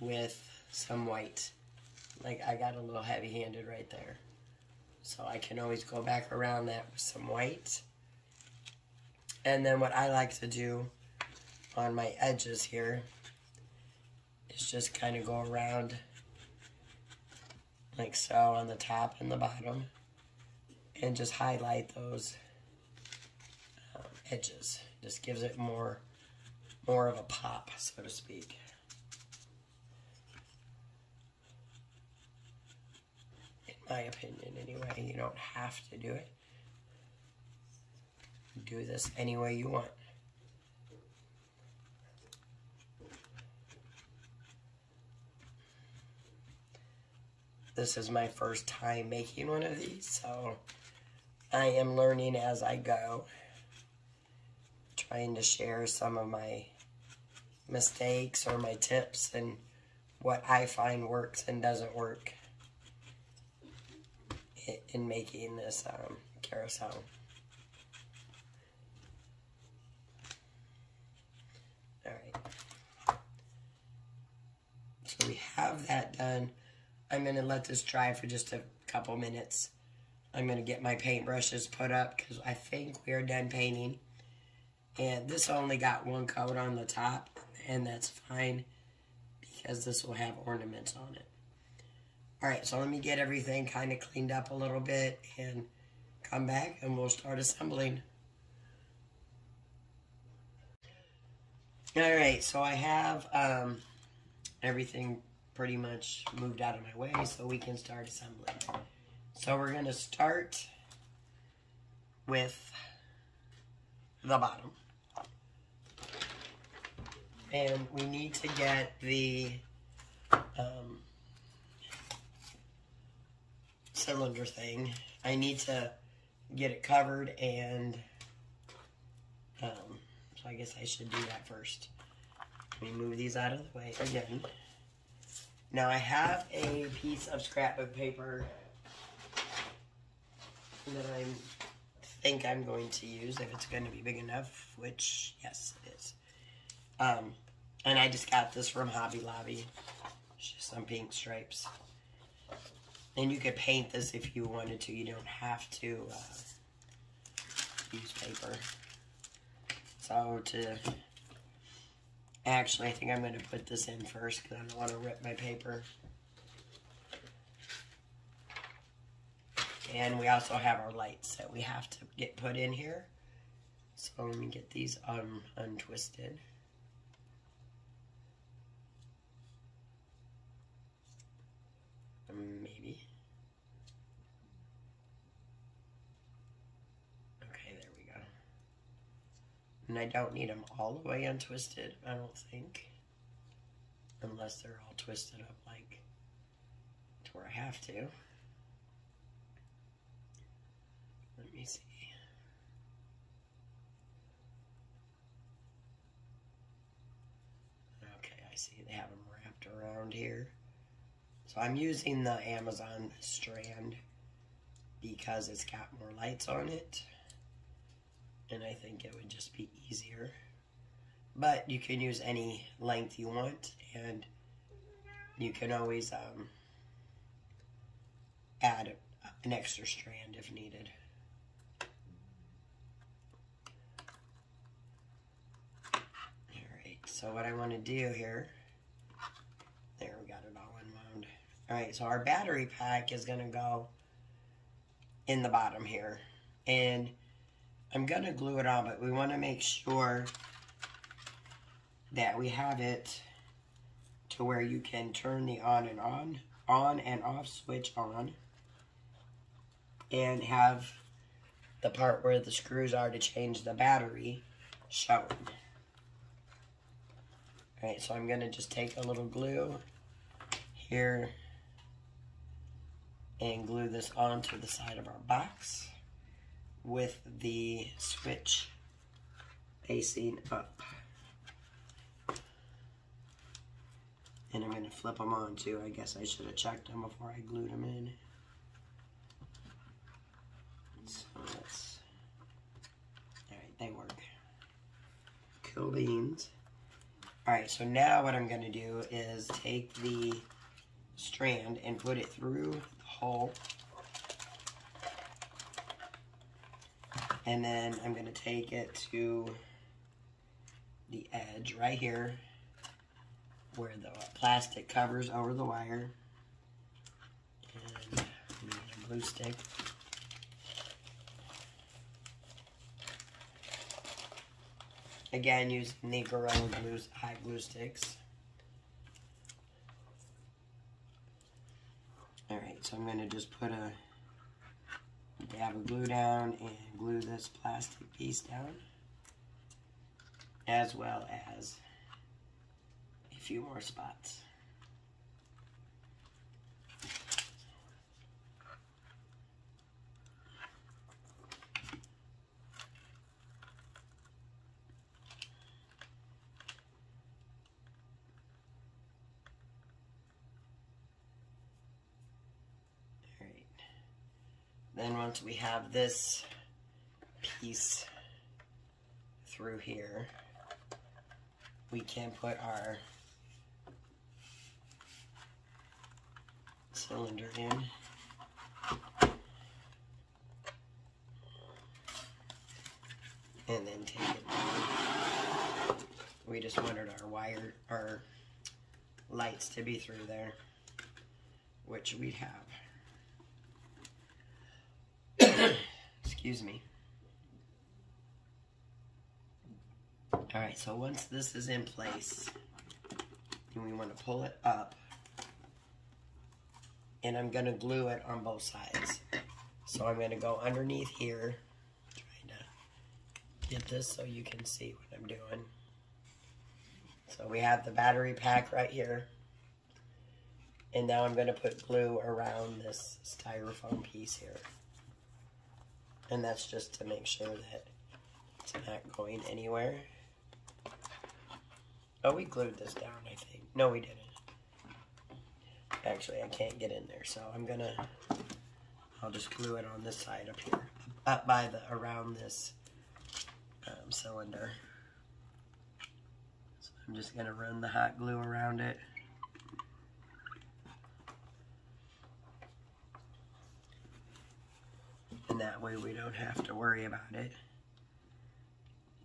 with some white. Like I got a little heavy-handed right there. So I can always go back around that with some white. And then what I like to do on my edges here is just kind of go around like so on the top and the bottom and just highlight those um, edges. Just gives it more, more of a pop, so to speak. In my opinion, anyway. You don't have to do it do this any way you want. This is my first time making one of these, so I am learning as I go. Trying to share some of my mistakes or my tips and what I find works and doesn't work in making this um, carousel. Alright. So we have that done. I'm going to let this dry for just a couple minutes. I'm going to get my paintbrushes put up because I think we are done painting. And this only got one coat on the top, and that's fine because this will have ornaments on it. All right, so let me get everything kind of cleaned up a little bit and come back and we'll start assembling. All right, so I have um, everything pretty much moved out of my way so we can start assembling. So we're going to start with the bottom. And we need to get the um, cylinder thing. I need to get it covered and um, so I guess I should do that first. Let me move these out of the way again. Now I have a piece of scrapbook paper that I think I'm going to use if it's going to be big enough, which, yes, it is. Um, and I just got this from Hobby Lobby. It's just some pink stripes. And you could paint this if you wanted to. You don't have to uh, use paper. So to... Actually, I think I'm going to put this in first because I don't want to rip my paper. And we also have our lights that we have to get put in here. So let me get these um, untwisted. Um, maybe. Okay, there we go. And I don't need them all the way untwisted, I don't think. Unless they're all twisted up like to where I have to. Let me see. Okay, I see they have them wrapped around here. So I'm using the Amazon strand because it's got more lights on it. And I think it would just be easier. But you can use any length you want and you can always um, add an extra strand if needed. Alright, so what I want to do here, there we got it all unwound. All right, so our battery pack is going to go in the bottom here. And I'm going to glue it on, but we want to make sure that we have it to where you can turn the on and on, on and off switch on. And have the part where the screws are to change the battery shown. Alright, so I'm going to just take a little glue here and glue this onto the side of our box with the switch facing up. And I'm going to flip them on too. I guess I should have checked them before I glued them in. So. Alright, they work. Cool beans. Alright, so now what I'm going to do is take the strand and put it through the hole. And then I'm going to take it to the edge right here where the plastic covers over the wire. And a glue stick. Again, using the Glue high glue sticks. Alright, so I'm going to just put a dab of glue down and glue this plastic piece down. As well as a few more spots. Once we have this piece through here, we can put our cylinder in. And then take it down. We just wanted our wire, our lights to be through there. which we have. Excuse me. Alright, so once this is in place, we want to pull it up, and I'm going to glue it on both sides. So I'm going to go underneath here, trying to get this so you can see what I'm doing. So we have the battery pack right here. And now I'm going to put glue around this styrofoam piece here. And that's just to make sure that it's not going anywhere. Oh, we glued this down, I think. No, we didn't. Actually, I can't get in there, so I'm gonna, I'll just glue it on this side up here, up by the, around this um, cylinder. So I'm just gonna run the hot glue around it. And that way we don't have to worry about it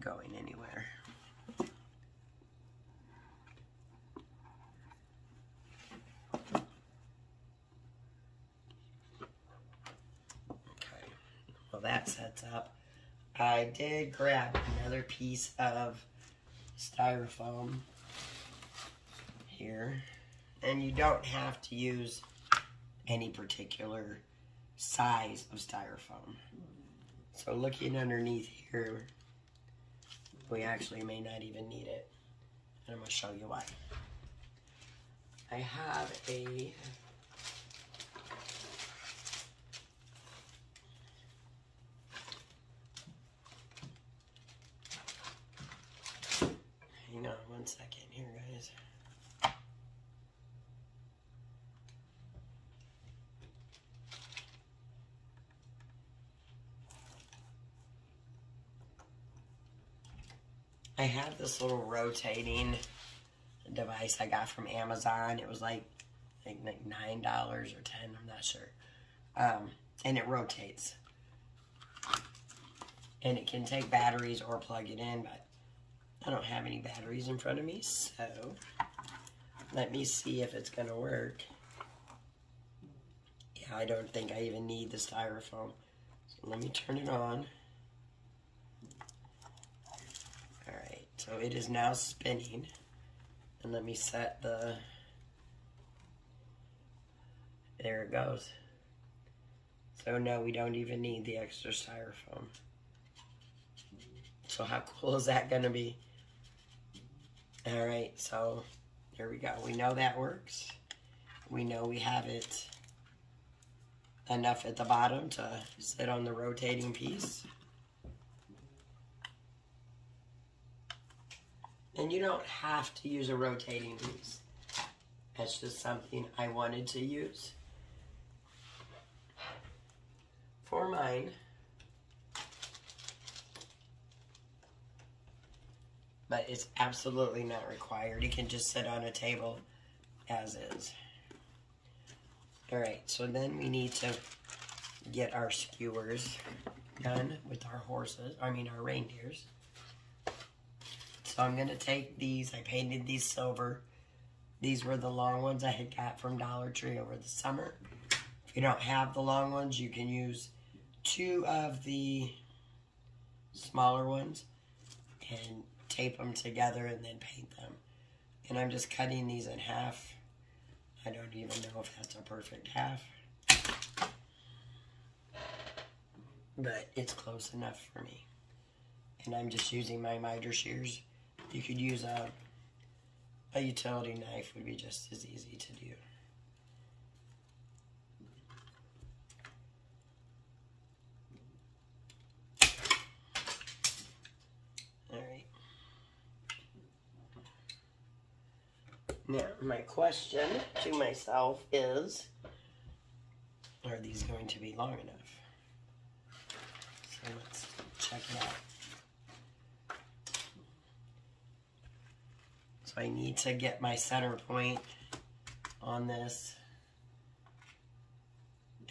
going anywhere. Okay, well that sets up. I did grab another piece of styrofoam here. And you don't have to use any particular size of styrofoam. So looking underneath here, we actually may not even need it. And I'm to show you why. I have a Hang on one second here, guys. I have this little rotating device I got from Amazon. It was like, like, like nine dollars or ten, I'm not sure. Um, and it rotates. And it can take batteries or plug it in, but I don't have any batteries in front of me, so let me see if it's gonna work. Yeah, I don't think I even need the styrofoam. So let me turn it on. Alright, so it is now spinning. And let me set the... There it goes. So no, we don't even need the extra styrofoam. So how cool is that going to be? Alright, so there we go. We know that works. We know we have it enough at the bottom to sit on the rotating piece. And you don't have to use a rotating piece. That's just something I wanted to use for mine. But it's absolutely not required. It can just sit on a table as is. Alright, so then we need to get our skewers done with our horses, I mean our reindeers. So I'm going to take these, I painted these silver. These were the long ones I had got from Dollar Tree over the summer. If you don't have the long ones, you can use two of the smaller ones and tape them together and then paint them. And I'm just cutting these in half. I don't even know if that's a perfect half. But it's close enough for me. And I'm just using my miter shears. You could use a, a utility knife would be just as easy to do. Alright. Now, my question to myself is, are these going to be long enough? So let's check it out. So I need to get my center point on this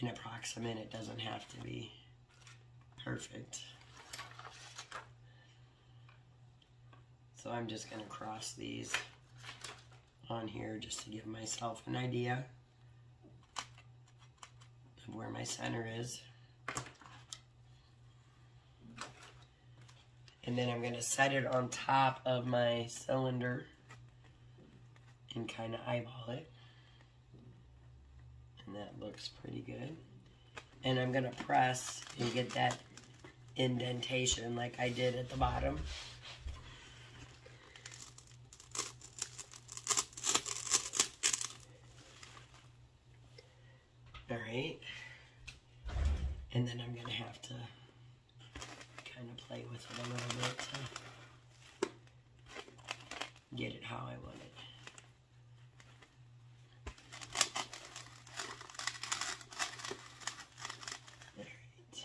an approximate. It doesn't have to be perfect. So I'm just going to cross these on here just to give myself an idea. of where my center is. And then I'm going to set it on top of my cylinder and kind of eyeball it. And that looks pretty good. And I'm going to press and get that indentation like I did at the bottom. All right. And then I'm going to have to kind of play with it a little bit to get it how I want it. All right.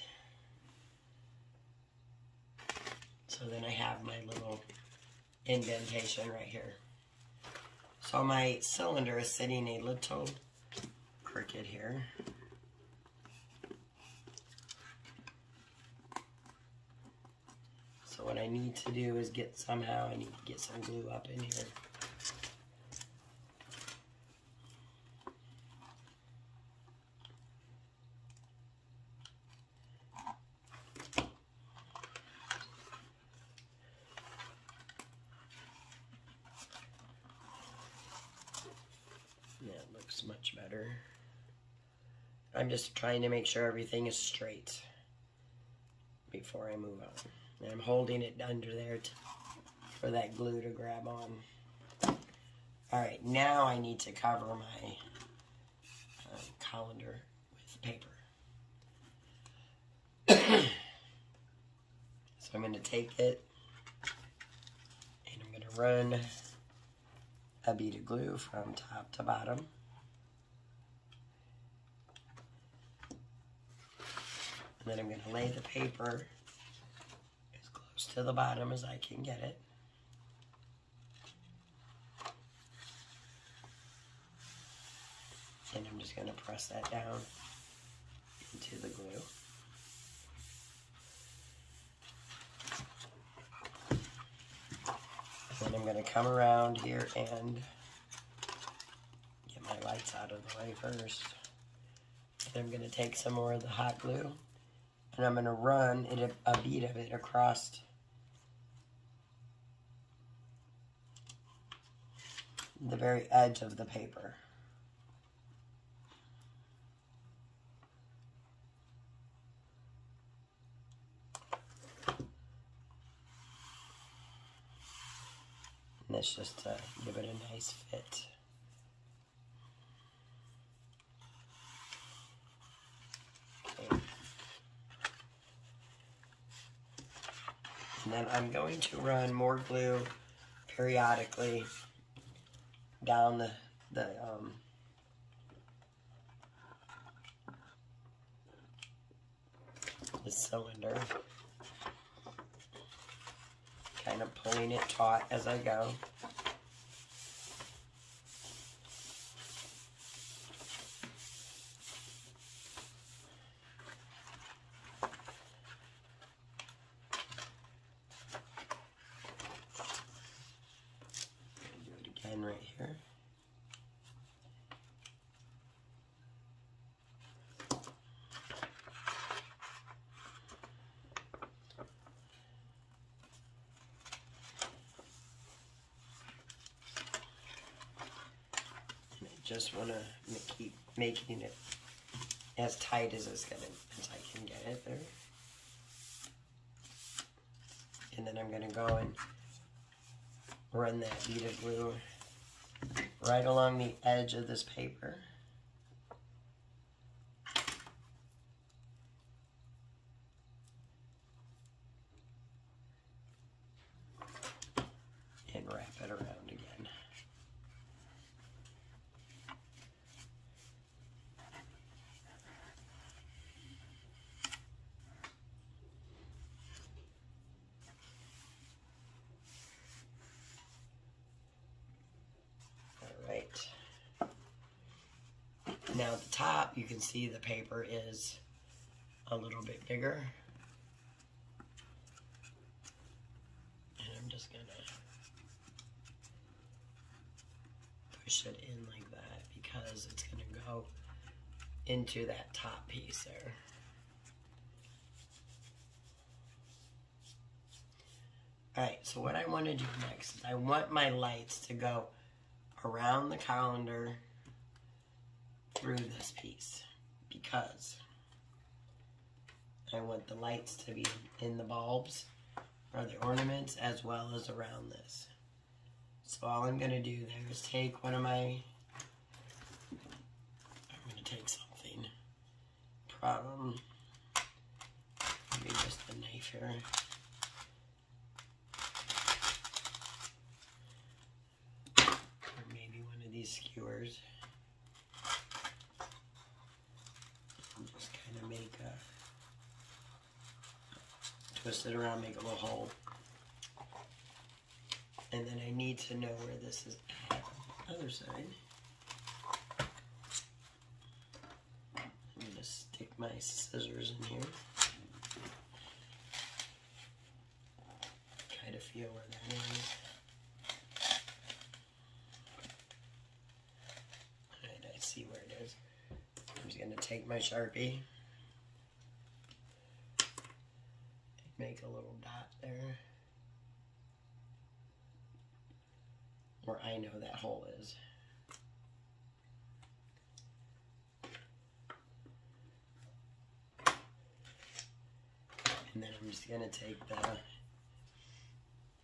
So then I have my little indentation right here. So my cylinder is sitting a little crooked here. So what I need to do is get somehow, I need to get some glue up in here. That looks much better. I'm just trying to make sure everything is straight before I move on. And I'm holding it under there to, for that glue to grab on. Alright, now I need to cover my uh, colander with paper. so I'm going to take it and I'm going to run a bead of glue from top to bottom. And then I'm going to lay the paper as close to the bottom as I can get it. And I'm just going to press that down into the glue. Then I'm going to come around here and get my lights out of the way first. Then I'm going to take some more of the hot glue and I'm going to run it, a bead of it across the very edge of the paper. And that's just to give it a nice fit. Okay. And then I'm going to run more glue periodically down the, the um, the cylinder kind of pulling it taut as I go. Right here. And I just want to keep making it as tight as it's gonna as I can get it there. And then I'm gonna go and run that bead of glue right along the edge of this paper. And wrap it around again. All right. Now at the top, you can see the paper is a little bit bigger. And I'm just gonna push it in like that because it's gonna go into that top piece there. Alright, so what I want to do next is I want my lights to go around the colander through this piece because I want the lights to be in the bulbs or the ornaments as well as around this. So all I'm going to do there is take one of my, I'm going to take something, problem, maybe just a knife here. Or maybe one of these skewers. And make a, twist it around, make a little hole. And then I need to know where this is at. Other side. I'm going to stick my scissors in here. Kind of feel where that is. Alright, I see where it is. I'm just going to take my Sharpie. Make a little dot there. where I know that hole is. And then I'm just to take the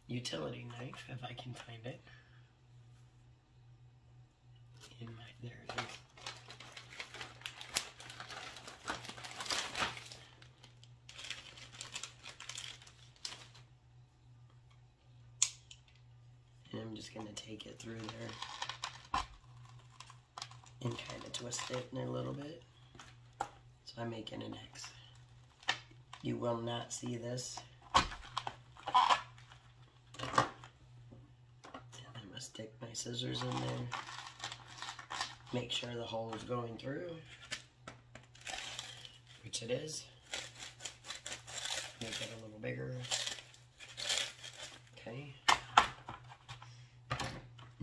utility knife, if I can find it. In my, there it is. And I'm going to take it through there and kind of twist it in a little bit. So I'm making an X. You will not see this. And I'm going to stick my scissors in there. Make sure the hole is going through, which it is. Make it a little bigger. Okay.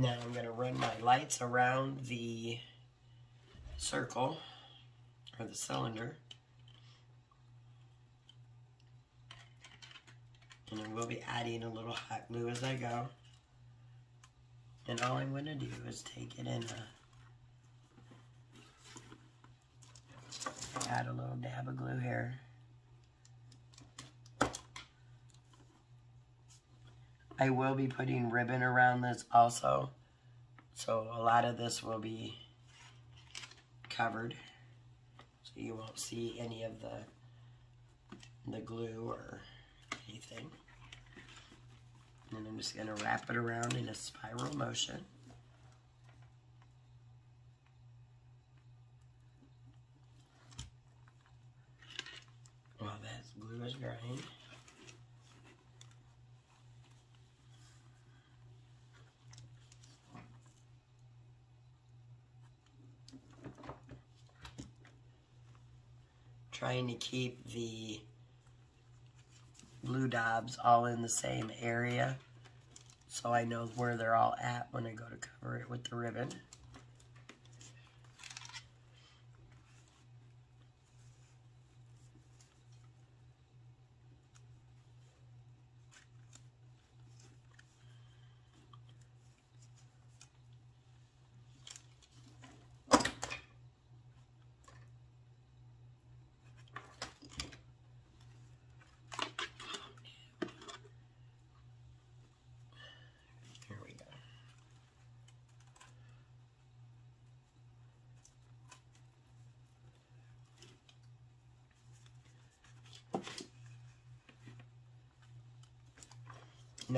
Now I'm going to run my lights around the circle or the cylinder. And I will be adding a little hot glue as I go. And all I'm going to do is take it in a, add a little dab of glue here. I will be putting ribbon around this also. So a lot of this will be covered. So you won't see any of the, the glue or anything. And I'm just going to wrap it around in a spiral motion. While that glue is drying. Trying to keep the blue dobs all in the same area so I know where they're all at when I go to cover it with the ribbon.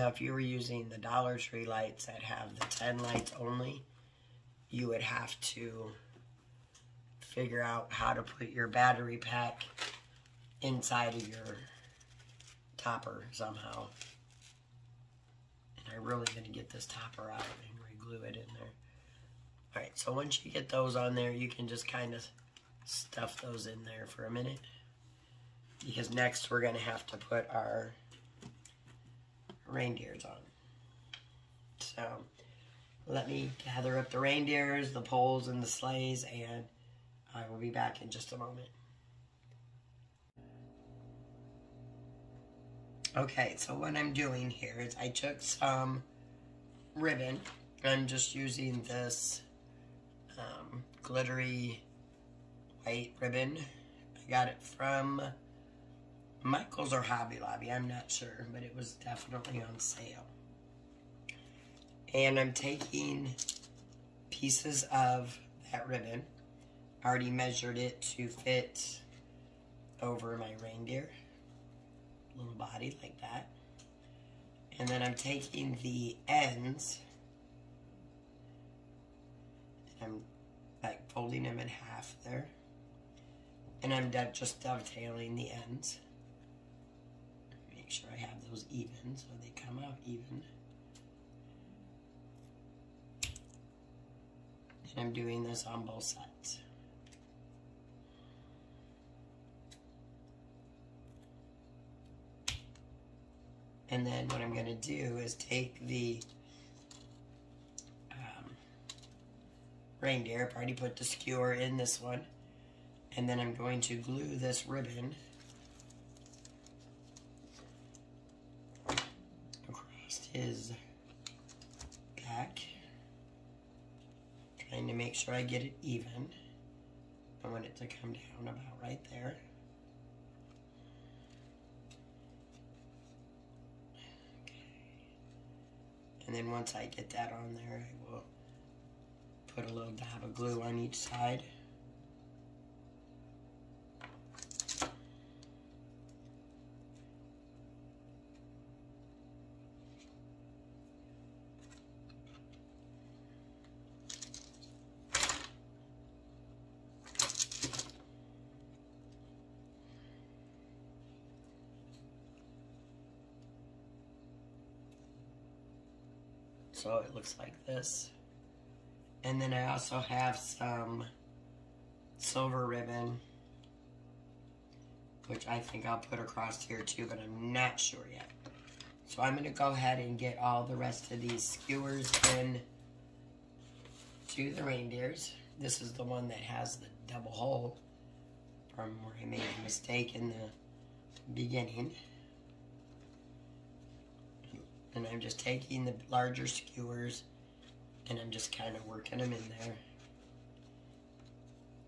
Now, if you were using the Dollar Tree lights that have the 10 lights only, you would have to figure out how to put your battery pack inside of your topper somehow. And I'm really going to get this topper out and re-glue it in there. Alright, so once you get those on there, you can just kind of stuff those in there for a minute. Because next we're going to have to put our reindeers on. So let me gather up the reindeers, the poles, and the sleighs, and I will be back in just a moment. Okay, so what I'm doing here is I took some ribbon. I'm just using this um, glittery white ribbon. I got it from Michael's or Hobby Lobby, I'm not sure, but it was definitely on sale. And I'm taking pieces of that ribbon. I already measured it to fit over my reindeer little body like that. And then I'm taking the ends I'm like folding them in half there. And I'm just dovetailing the ends. Make sure I have those even so they come out even. And I'm doing this on both sides. And then what I'm going to do is take the um, reindeer, I've already put the skewer in this one, and then I'm going to glue this ribbon his back, trying to make sure I get it even. I want it to come down about right there. And then once I get that on there, I will put a little dab of glue on each side. So it looks like this. And then I also have some silver ribbon, which I think I'll put across here too, but I'm not sure yet. So I'm gonna go ahead and get all the rest of these skewers in to the reindeers. This is the one that has the double hole from where I made a mistake in the beginning. And I'm just taking the larger skewers and I'm just kind of working them in there.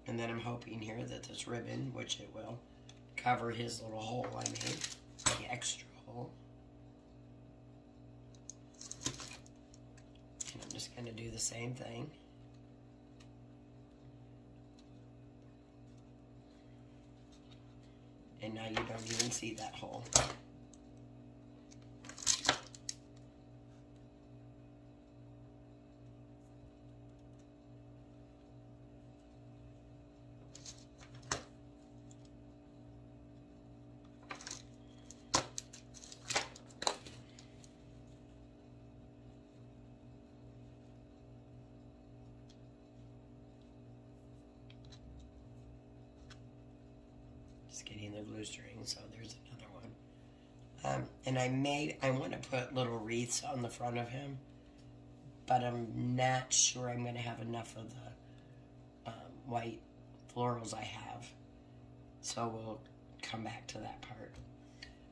And then I'm hoping here that this ribbon, which it will, cover his little hole I made, the extra hole. And I'm just going to do the same thing. And now you don't even see that hole. Getting the glue string, so there's another one. Um, and I made, I want to put little wreaths on the front of him, but I'm not sure I'm going to have enough of the um, white florals I have. So we'll come back to that part.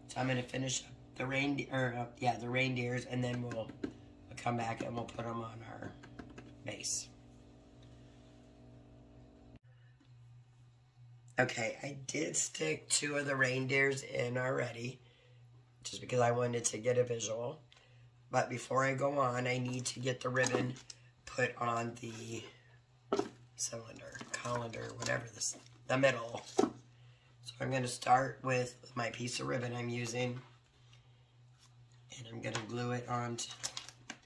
So I'm going to finish up the reindeer, uh, yeah, the reindeers, and then we'll, we'll come back and we'll put them on our base. Okay, I did stick two of the reindeers in already, just because I wanted to get a visual. But before I go on, I need to get the ribbon put on the cylinder, colander, whatever this, the middle. So I'm going to start with my piece of ribbon I'm using, and I'm going to glue it onto to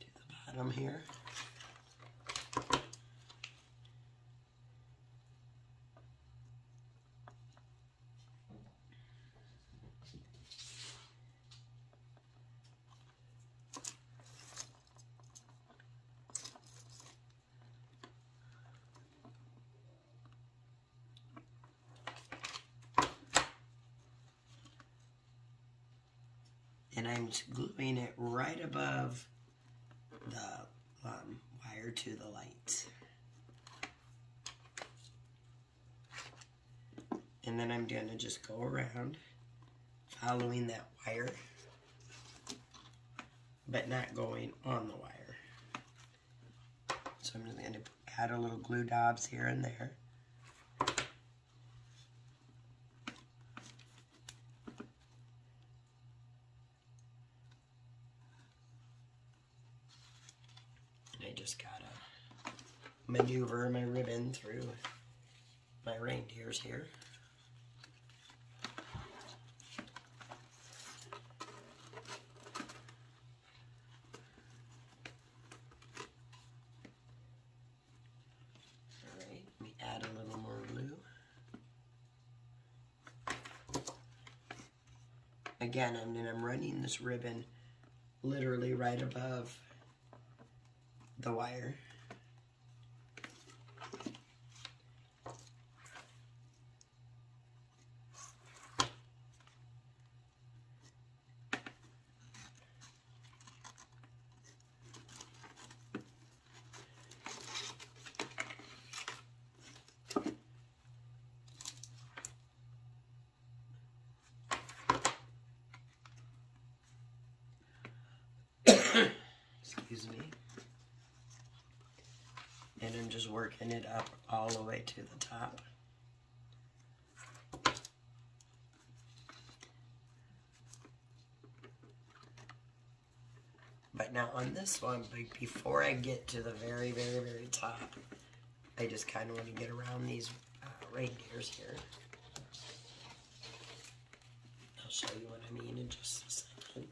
the bottom here. And gluing it right above the um, wire to the light. And then I'm going to just go around following that wire, but not going on the wire. So I'm just going to add a little glue dobs here and there. And I just gotta maneuver my ribbon through my reindeers here. Alright, let me add a little more glue. Again, I mean, I'm running this ribbon literally right above the wire. Excuse me. And I'm just working it up all the way to the top. But now on this one, like before I get to the very, very, very top, I just kind of want to get around these uh, reindeers here. I'll show you what I mean in just a second.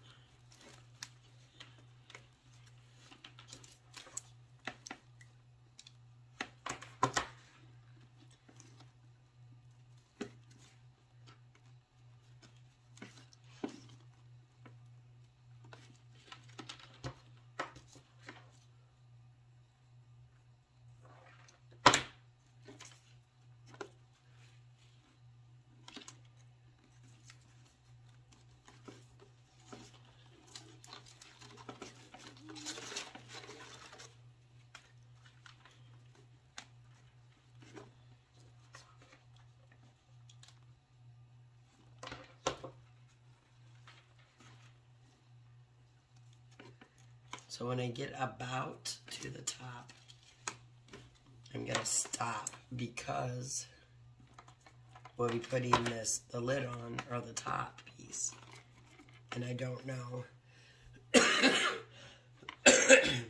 So when I get about to the top, I'm gonna stop because we'll be putting this, the lid on, or the top piece. And I don't know.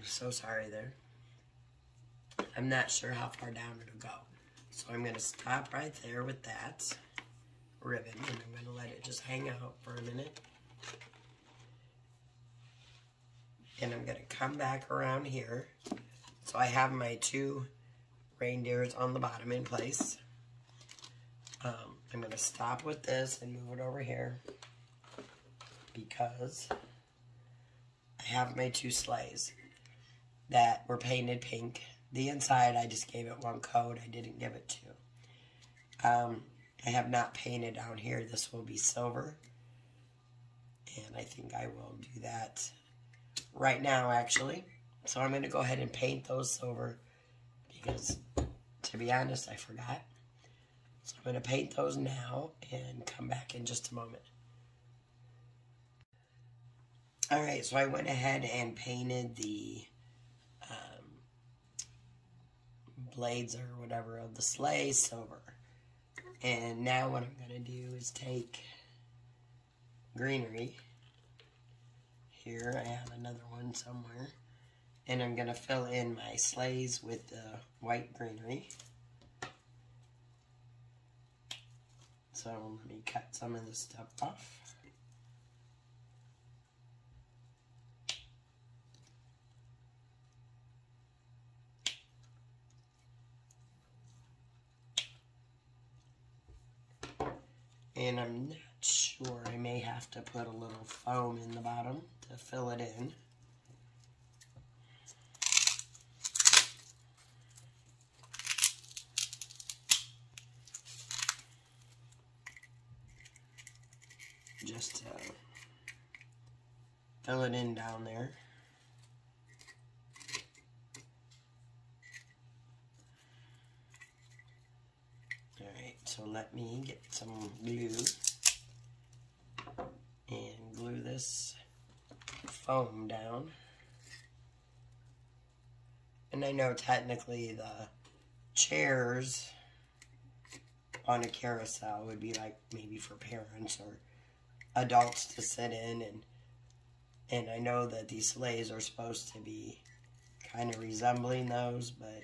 so sorry there. I'm not sure how far down it'll go. So I'm gonna stop right there with that ribbon and I'm gonna let it just hang out for a minute. And I'm gonna come back around here. So I have my two reindeers on the bottom in place. Um, I'm gonna stop with this and move it over here because I have my two sleighs that were painted pink. The inside, I just gave it one coat. I didn't give it two. Um, I have not painted down here. This will be silver. And I think I will do that right now, actually. So I'm going to go ahead and paint those silver because, to be honest, I forgot. So I'm going to paint those now and come back in just a moment. Alright, so I went ahead and painted the um, blades or whatever of the sleigh silver. And now what I'm going to do is take greenery here. I have another one somewhere. And I'm going to fill in my sleighs with the white greenery. So let me cut some of this stuff off. And I'm not sure, I may have to put a little foam in the bottom to fill it in. Just to fill it in down there. So let me get some glue and glue this foam down. And I know technically the chairs on a carousel would be like maybe for parents or adults to sit in and and I know that these sleighs are supposed to be kind of resembling those, but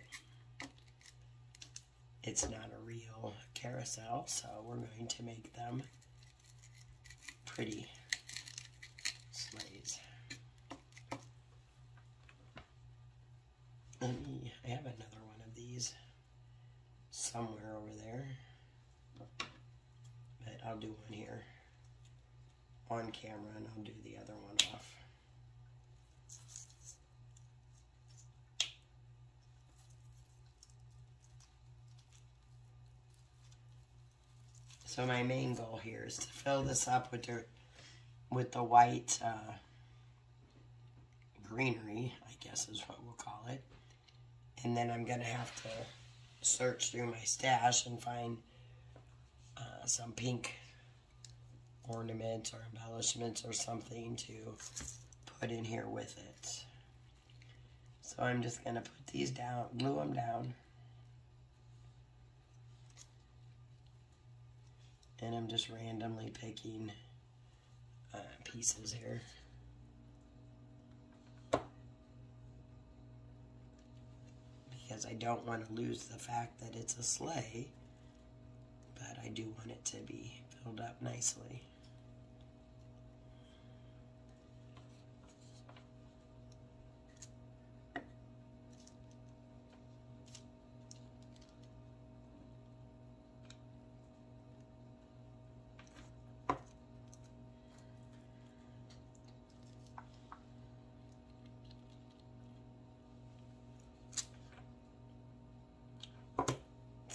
it's not a real carousel, so we're going to make them pretty sleighs. Let me, I have another one of these somewhere over there, but I'll do one here on camera and I'll do the other one off. So my main goal here is to fill this up with the, with the white uh, greenery, I guess is what we'll call it. And then I'm to have to search through my stash and find uh, some pink ornaments or embellishments or something to put in here with it. So I'm just to put these down, glue them down. And I'm just randomly picking uh, pieces here. Because I don't want to lose the fact that it's a sleigh, but I do want it to be filled up nicely.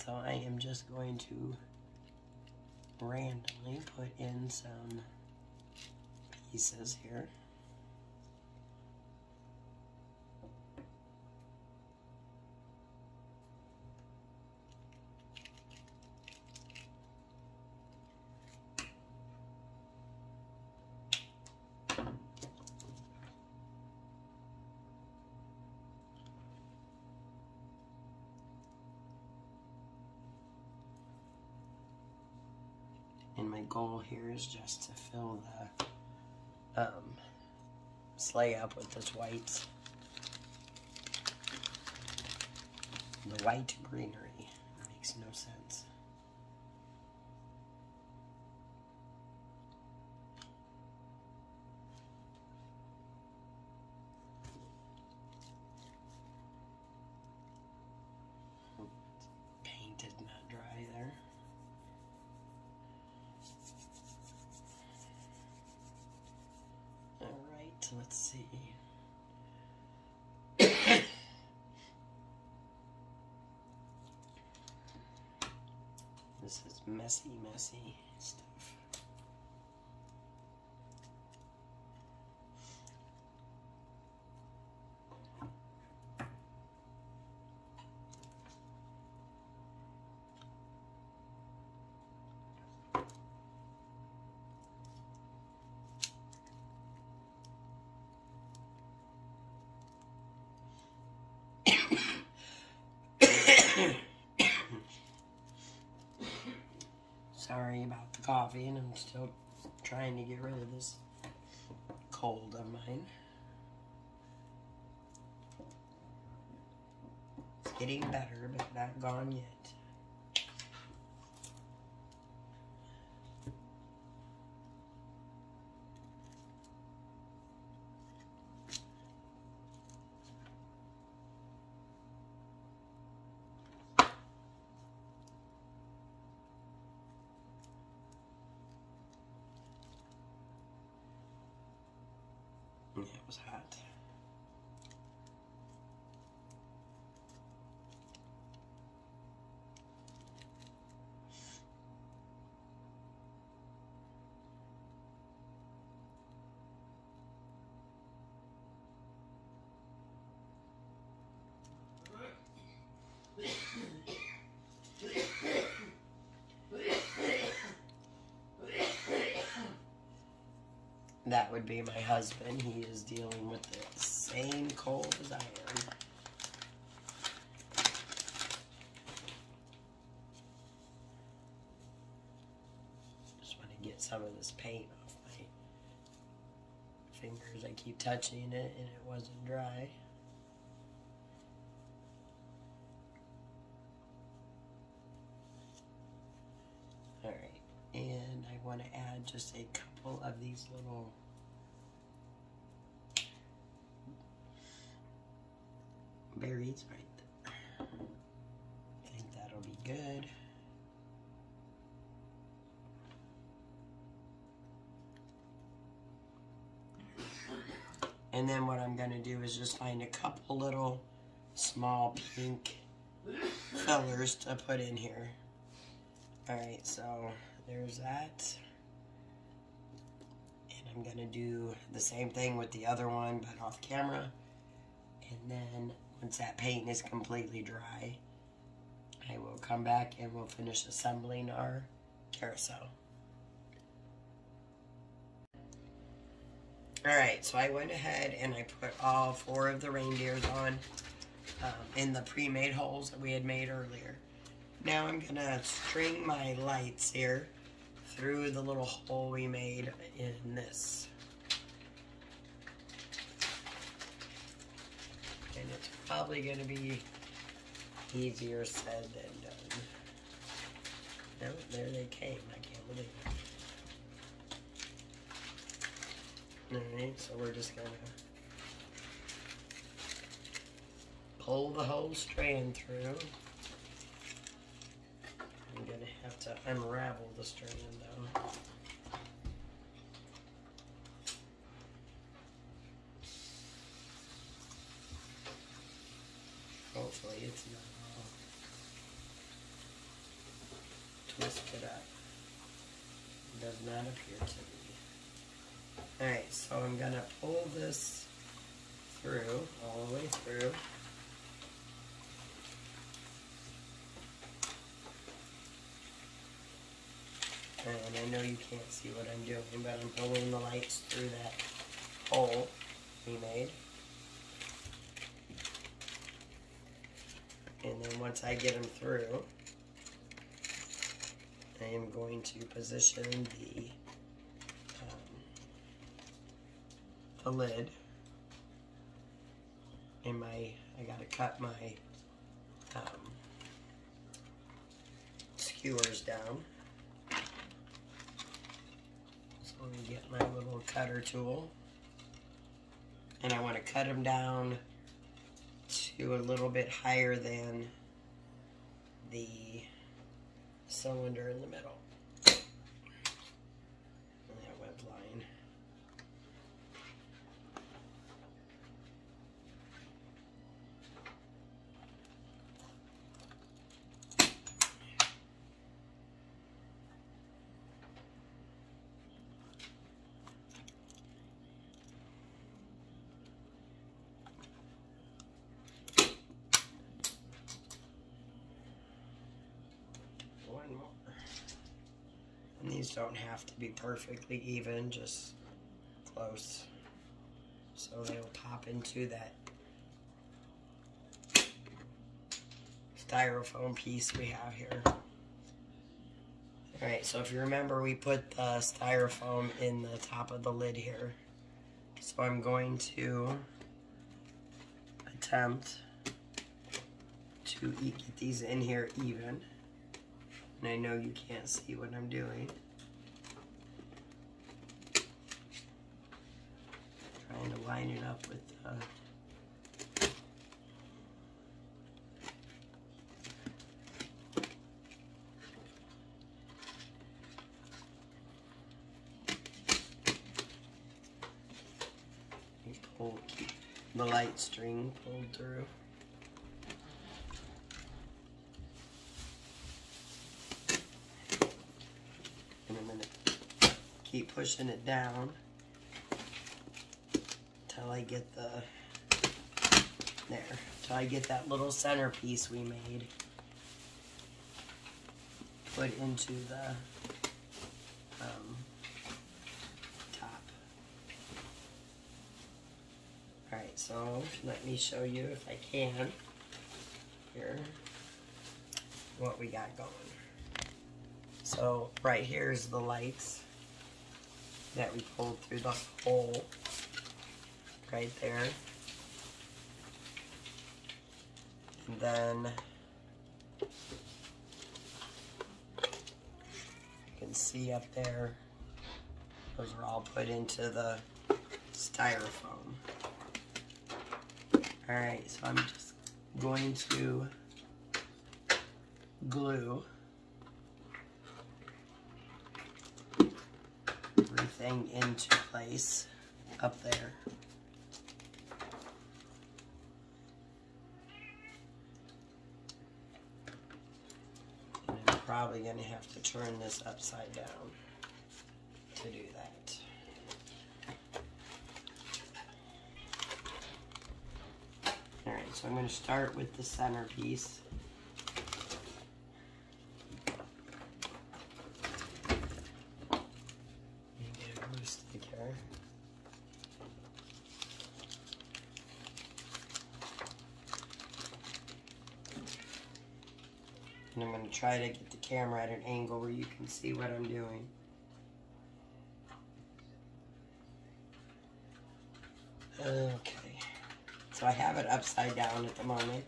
So I am just going to randomly put in some pieces here. And my goal here just to fill the um, sleigh up with this white, the white greenery. Messy, messy stuff. Sorry about the coffee, and I'm still trying to get rid of this cold of mine. It's getting better, but not gone yet. That would be my husband. He is dealing with the same cold as I am. Just want to get some of this paint off my fingers. I keep touching it and it wasn't dry. Alright, and I want to add just a couple of these little berries right there. I think that'll be good. And then what I'm going to do is just find a couple little small pink fillers to put in here. Alright, so there's that. And I'm to do the same thing with the other one, but off camera. And then once that paint is completely dry, I will come back and we'll finish assembling our carousel. Alright, so I went ahead and I put all four of the reindeers on um, in the pre-made holes that we had made earlier. Now I'm going to string my lights here through the little hole we made in this. And it's probably going to be easier said than done. No, there they came. I can't believe it. Alright, so we're just gonna pull the whole strand through. I'm gonna have to unravel the strand though. Hopefully it's not all twisted up. Does not appear to be. Alright, so I'm going to pull this through, all the way through. And I know you can't see what I'm doing, but I'm pulling the lights through that hole we made. And then once I get them through, I am going to position the the lid. And my, I gotta cut my um, skewers down. So let me get my little cutter tool. And I want to cut them down to a little bit higher than the cylinder in the middle. These don't have to be perfectly even, just close. So they'll pop into that styrofoam piece we have here. Alright, so if you remember, we put the styrofoam in the top of the lid here. So I'm going to attempt to get these in here even. And I know you can't see what I'm doing. Trying to line it up with uh, the light string pulled through. keep pushing it down I get the, there, until I get that little centerpiece we made put into the um, top. Alright, so let me show you if I can here what we got going. So right here is the lights that we pulled through the hole right there. And then you can see up there, those are all put into the styrofoam. Alright, so I'm just going to glue everything into place up there. And I'm probably going to have to turn this upside down to do that. Alright, so I'm going to start with the centerpiece. And I'm going to try to camera at an angle where you can see what I'm doing. Okay. So I have it upside down at the moment.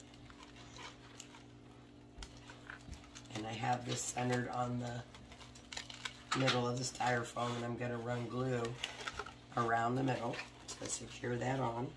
And I have this centered on the middle of the styrofoam and I'm going to run glue around the middle to secure that on.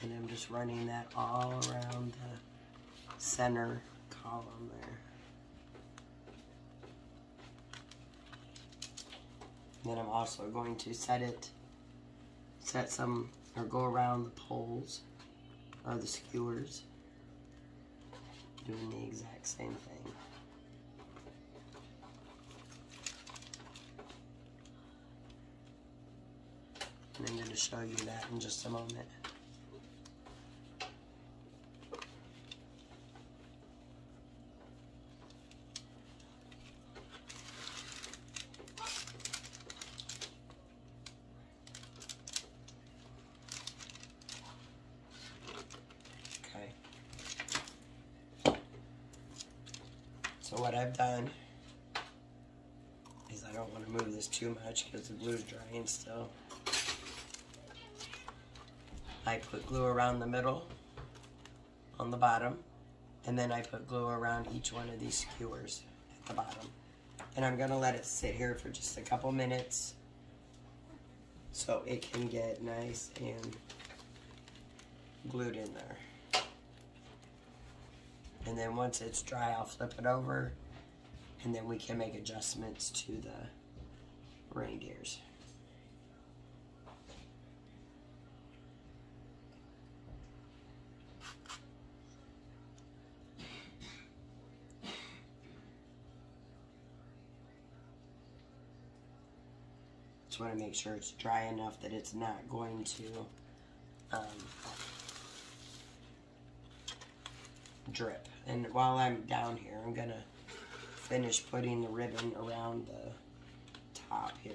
And I'm running that all around the center column there. Then I'm also going to set it, set some, or go around the poles, or the skewers, doing the exact same thing. And I'm going to show you that in just a moment. Okay. So what I've done is I don't want to move this too much because the still. I put glue around the middle on the bottom and then I put glue around each one of these skewers at the bottom. And I'm to let it sit here for just a couple minutes so it can get nice and glued in there. And then once it's dry, I'll flip it over and then we can make adjustments to the reindeers. Want to make sure it's dry enough that it's not going to um, drip. And while I'm down here, I'm gonna finish putting the ribbon around the top here.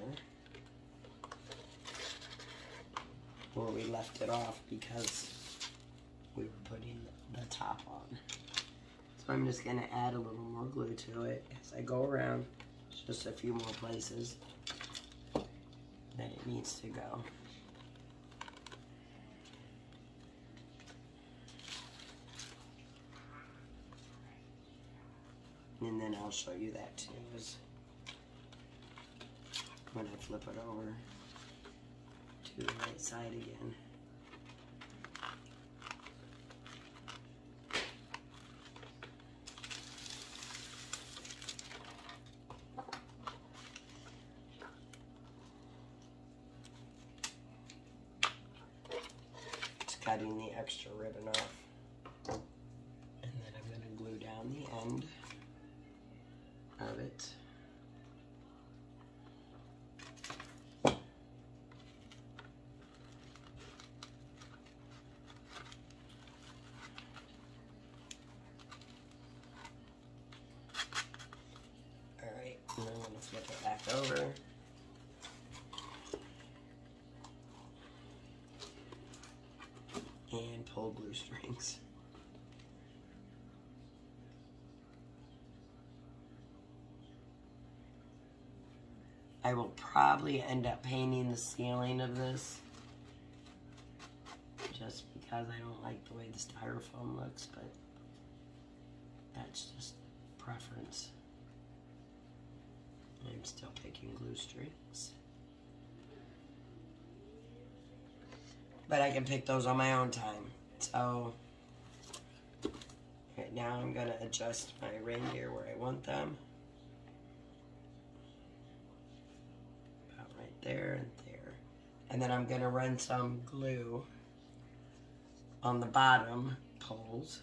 Where we left it off because we were putting the top on. So I'm just gonna add a little more glue to it as I go around. Just a few more places that it needs to go. And then I'll show you that too when I flip it over to the right side again. cutting the extra ribbon off. And then I'm going to glue down the end of it. Alright, and I'm to flip it back over. And pull glue strings. I will probably end up painting the ceiling of this just because I don't like the way the styrofoam looks, but that's just preference. I'm still picking glue strings. But I can pick those on my own time. So, right now I'm going to adjust my reindeer where I want them. About right there and there. And then I'm going to run some glue on the bottom poles,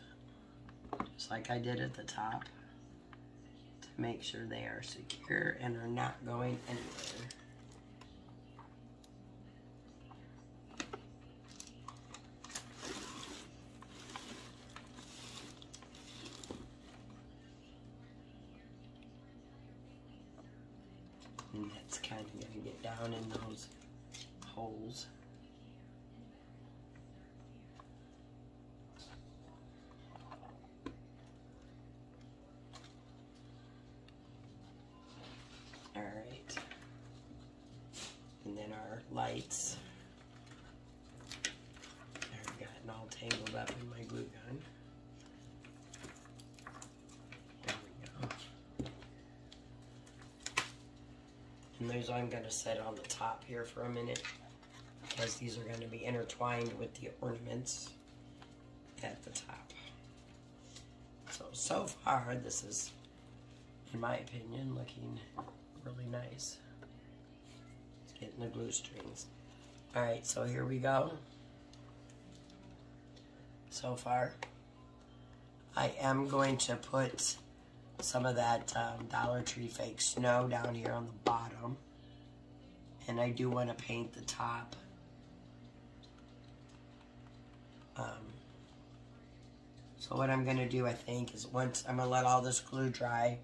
just like I did at the top to make sure they are secure and are not going anywhere. And those I'm going to set on the top here for a minute because these are going to be intertwined with the ornaments at the top. So, so far this is, in my opinion, looking really nice. Getting the glue strings. Alright, so here we go. So far. I am going to put some of that um, Dollar Tree fake snow down here on the bottom. And I do want to paint the top. Um, so what I'm going to do, I think, is once I'm going to let all this glue dry,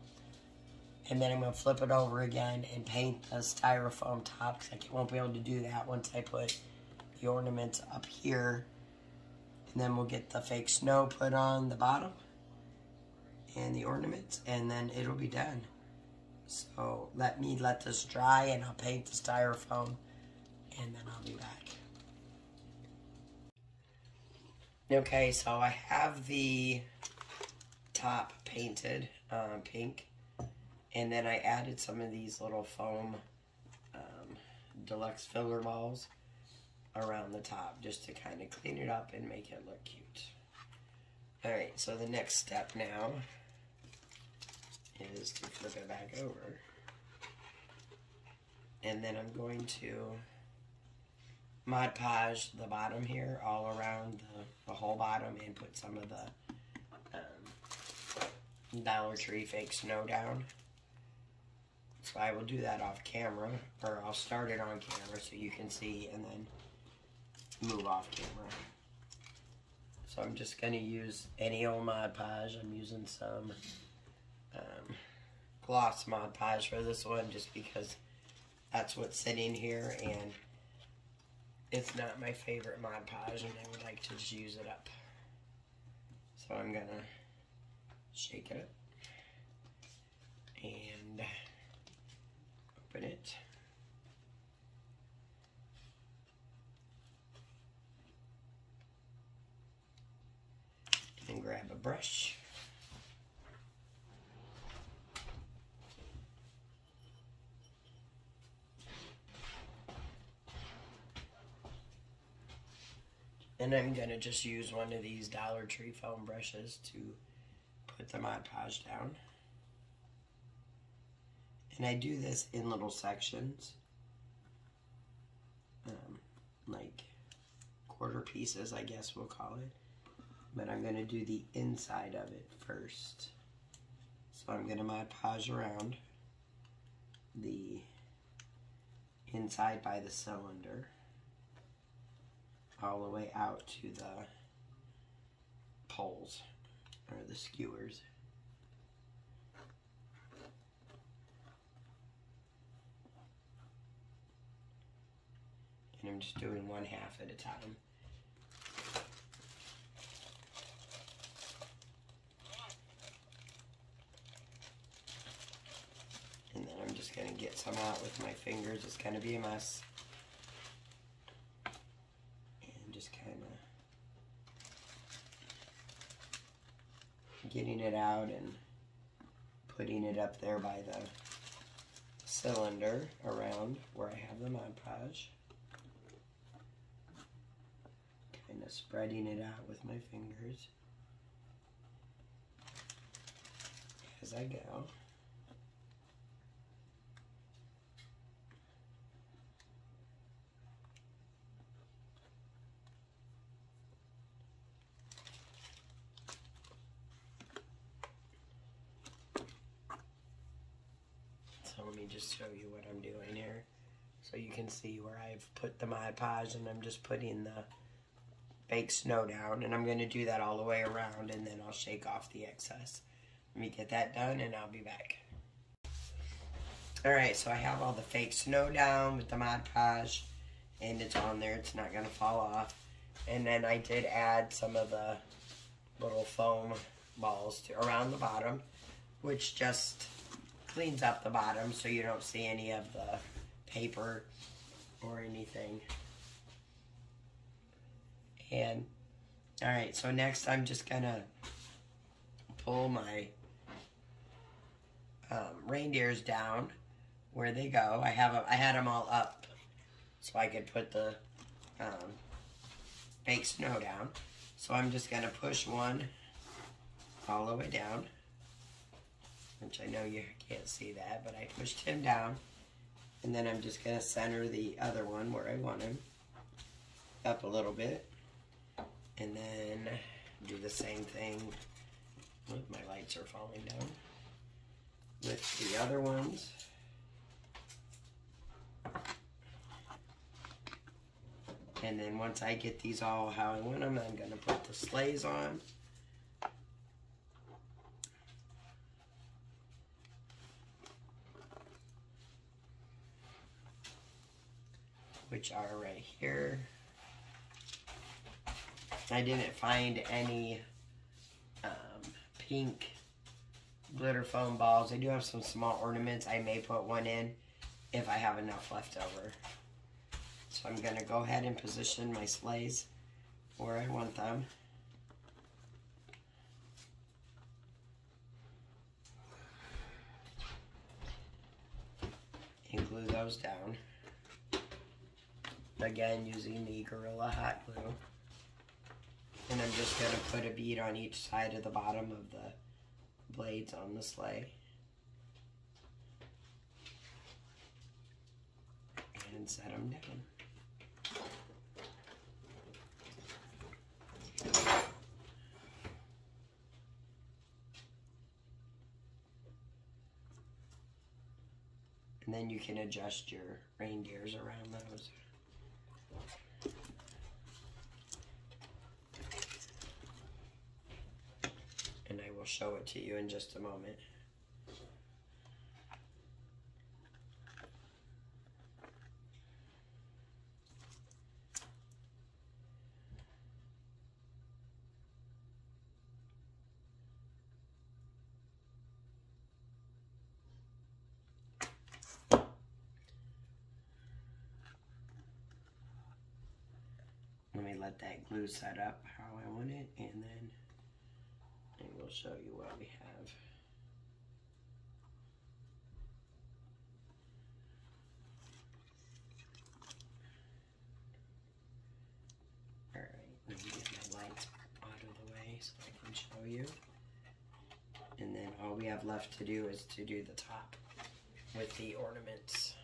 and then I'm going to flip it over again and paint the styrofoam top because I won't be able to do that once I put the ornaments up here. And then we'll get the fake snow put on the bottom and the ornaments and then it'll be done. So let me let this dry and I'll paint the styrofoam and then I'll be back. Okay, so I have the top painted um, pink and then I added some of these little foam um, deluxe filler balls around the top just to kind of clean it up and make it look cute. Alright, so the next step now is to flip it back over. And then I'm going to Mod Podge the bottom here all around the, the whole bottom and put some of the um, Dollar Tree fake snow down. So I will do that off camera, or I'll start it on camera so you can see and then move off camera. So I'm just going to use any old Mod Podge. I'm using some um, gloss Mod Podge for this one just because that's what's sitting here and it's not my favorite Mod Podge and I would like to just use it up. So I'm going to shake it up and open it. And grab a brush. And I'm going to just use one of these Dollar Tree foam brushes to put the Mod Podge down. And I do this in little sections, um, like quarter pieces, I guess we'll call it. But I'm going to do the inside of it first. So I'm going to Mod Podge around the inside by the cylinder all the way out to the poles or the skewers. And I'm just doing one half at a time. And then I'm just going to get some out with my fingers. It's going to be a mess. And just kind of getting it out and putting it up there by the cylinder around where I have the Mod Podge. Kind of spreading it out with my fingers as I go. So let me just show you what I'm doing here. So you can see where I've put the Mod Podge and I'm just putting the baked snow down. And I'm going to do that all the way around and then I'll shake off the excess. Let me get that done and I'll be back. Alright, so I have all the fake snow down with the Mod Podge. And it's on there. It's not going to fall off. And then I did add some of the little foam balls to, around the bottom. Which just cleans up the bottom so you don't see any of the paper or anything. And, alright, so next I'm just gonna pull my um, reindeers down where they go. I have a, I had them all up so I could put the um, snow down. So I'm just gonna push one all the way down which I know you can't see that, but I pushed him down. And then I'm just going to center the other one where I want him up a little bit. And then do the same thing. My lights are falling down. With the other ones. And then once I get these all how I want them, I'm going to put the sleighs on. Which are right here. I didn't find any um, pink glitter foam balls. I do have some small ornaments. I may put one in if I have enough left over. So I'm going to go ahead and position my sleighs where I want them. And glue those down. Again, using the Gorilla Hot Glue. And I'm just going to put a bead on each side of the bottom of the blades on the sleigh. And set them down. And then you can adjust your reindeers around those. And I will show it to you in just a moment. Let me let that glue set up how I want it and then will show you what we have. Alright, let me get my lights out of the way so I can show you. And then all we have left to do is to do the top with the ornaments.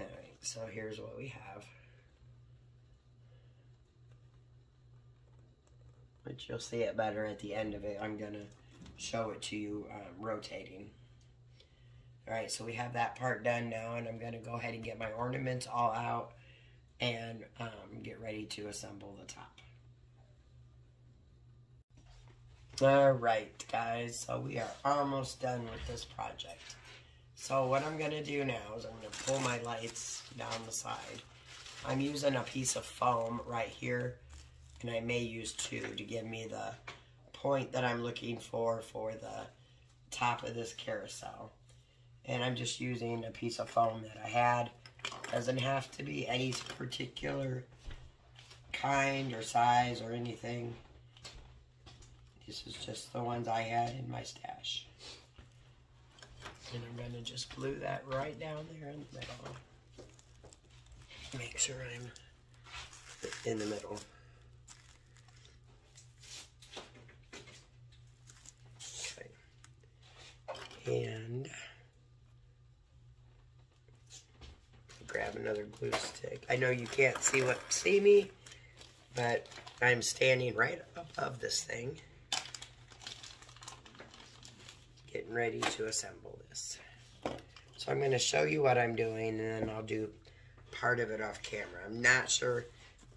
Alright, so here's what we have. You'll see it better at the end of it. I'm going to show it to you uh, rotating. Alright, so we have that part done now, and I'm going to go ahead and get my ornaments all out and um, get ready to assemble the top. Alright, guys, so we are almost done with this project. So what I'm going to do now is I'm going to pull my lights down the side. I'm using a piece of foam right here, and I may use two to give me the point that I'm looking for for the top of this carousel. And I'm just using a piece of foam that I had. Doesn't have to be any particular kind or size or anything. This is just the ones I had in my stash. And I'm going to just glue that right down there in the middle. Make sure I'm in the middle. Okay. And grab another glue stick. I know you can't see what see me, but I'm standing right above this thing getting ready to assemble this. So I'm going to show you what I'm doing and then I'll do part of it off camera. I'm not sure.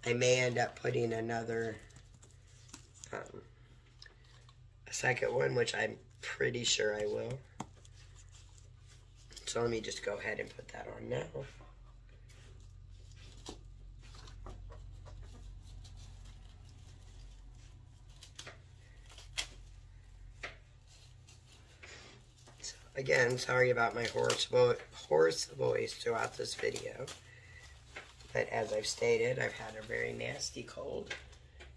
I may end up putting another, um, a second one, which I'm pretty sure I will. So let me just go ahead and put that on now. Again, sorry about my hoarse, vo hoarse voice throughout this video. But as I've stated, I've had a very nasty cold,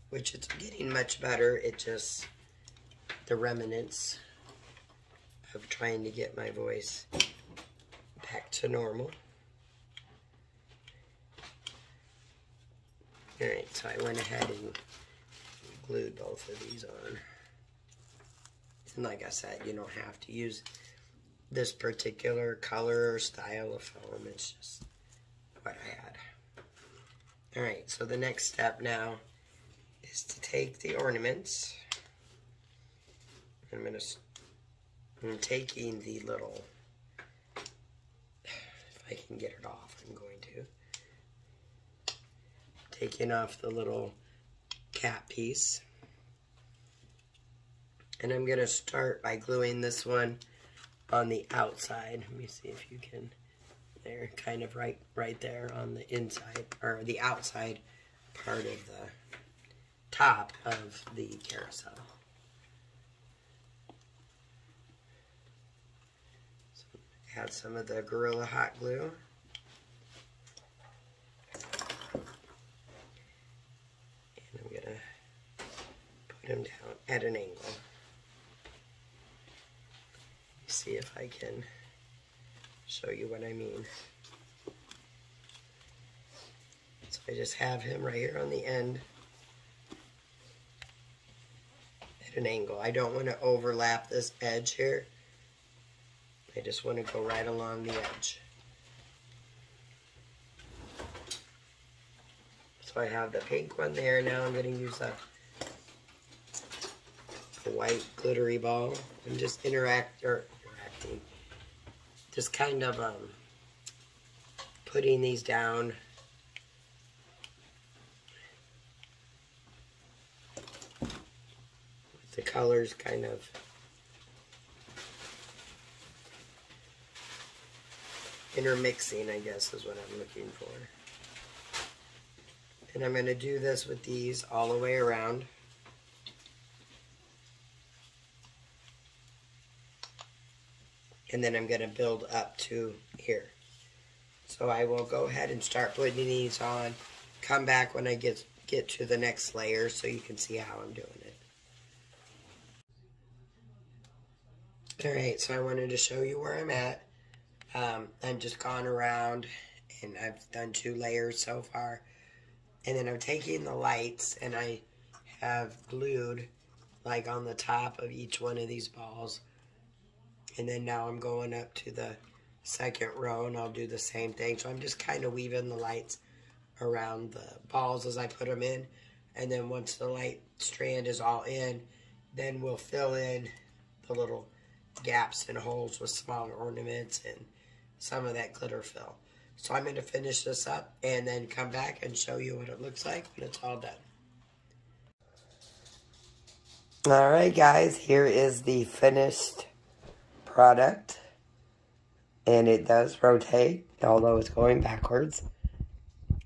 which it's getting much better. It just, the remnants of trying to get my voice back to normal. Alright, so I went ahead and glued both of these on. And like I said, you don't have to use this particular color or style of foam. It's just what I had. Alright, so the next step now is to take the ornaments. I'm going to, I'm taking the little, I can get it off, I'm going to. Taking off the little cap piece. And I'm going to start by gluing this one on the outside. Let me see if you can. There, kind of right, right there on the inside or the outside part of the top of the carousel. Add some of the Gorilla Hot Glue. And I'm gonna put them down at an angle see if I can show you what I mean. So I just have him right here on the end at an angle. I don't want to overlap this edge here. I just want to go right along the edge. So I have the pink one there. Now I'm going to use a, a white glittery ball and just interact or interacting. just kind of um, putting these down. With the colors kind of intermixing, I guess is what I'm looking for. And I'm going to do this with these all the way around. and then I'm going to build up to here. So I will go ahead and start putting these on, come back when I get, get to the next layer so you can see how I'm doing it. Alright, so I wanted to show you where I'm at. Um, I'm just gone around and I've done two layers so far. And then I'm taking the lights and I have glued like on the top of each one of these balls and then now I'm going up to the second row and I'll do the same thing. So I'm just kind of weaving the lights around the balls as I put them in. And then once the light strand is all in, then we'll fill in the little gaps and holes with smaller ornaments and some of that glitter fill. So I'm going to finish this up and then come back and show you what it looks like when it's all done. Alright guys, here is the finished product. And it does rotate, although it's going backwards.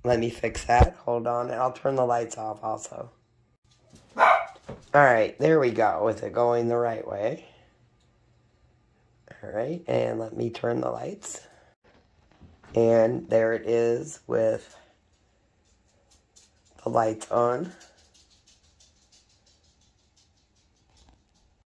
Let me fix that. Hold on, and I'll turn the lights off also. Alright, there we go, with it going the right way. Alright, and let me turn the lights. And there it is with the lights on.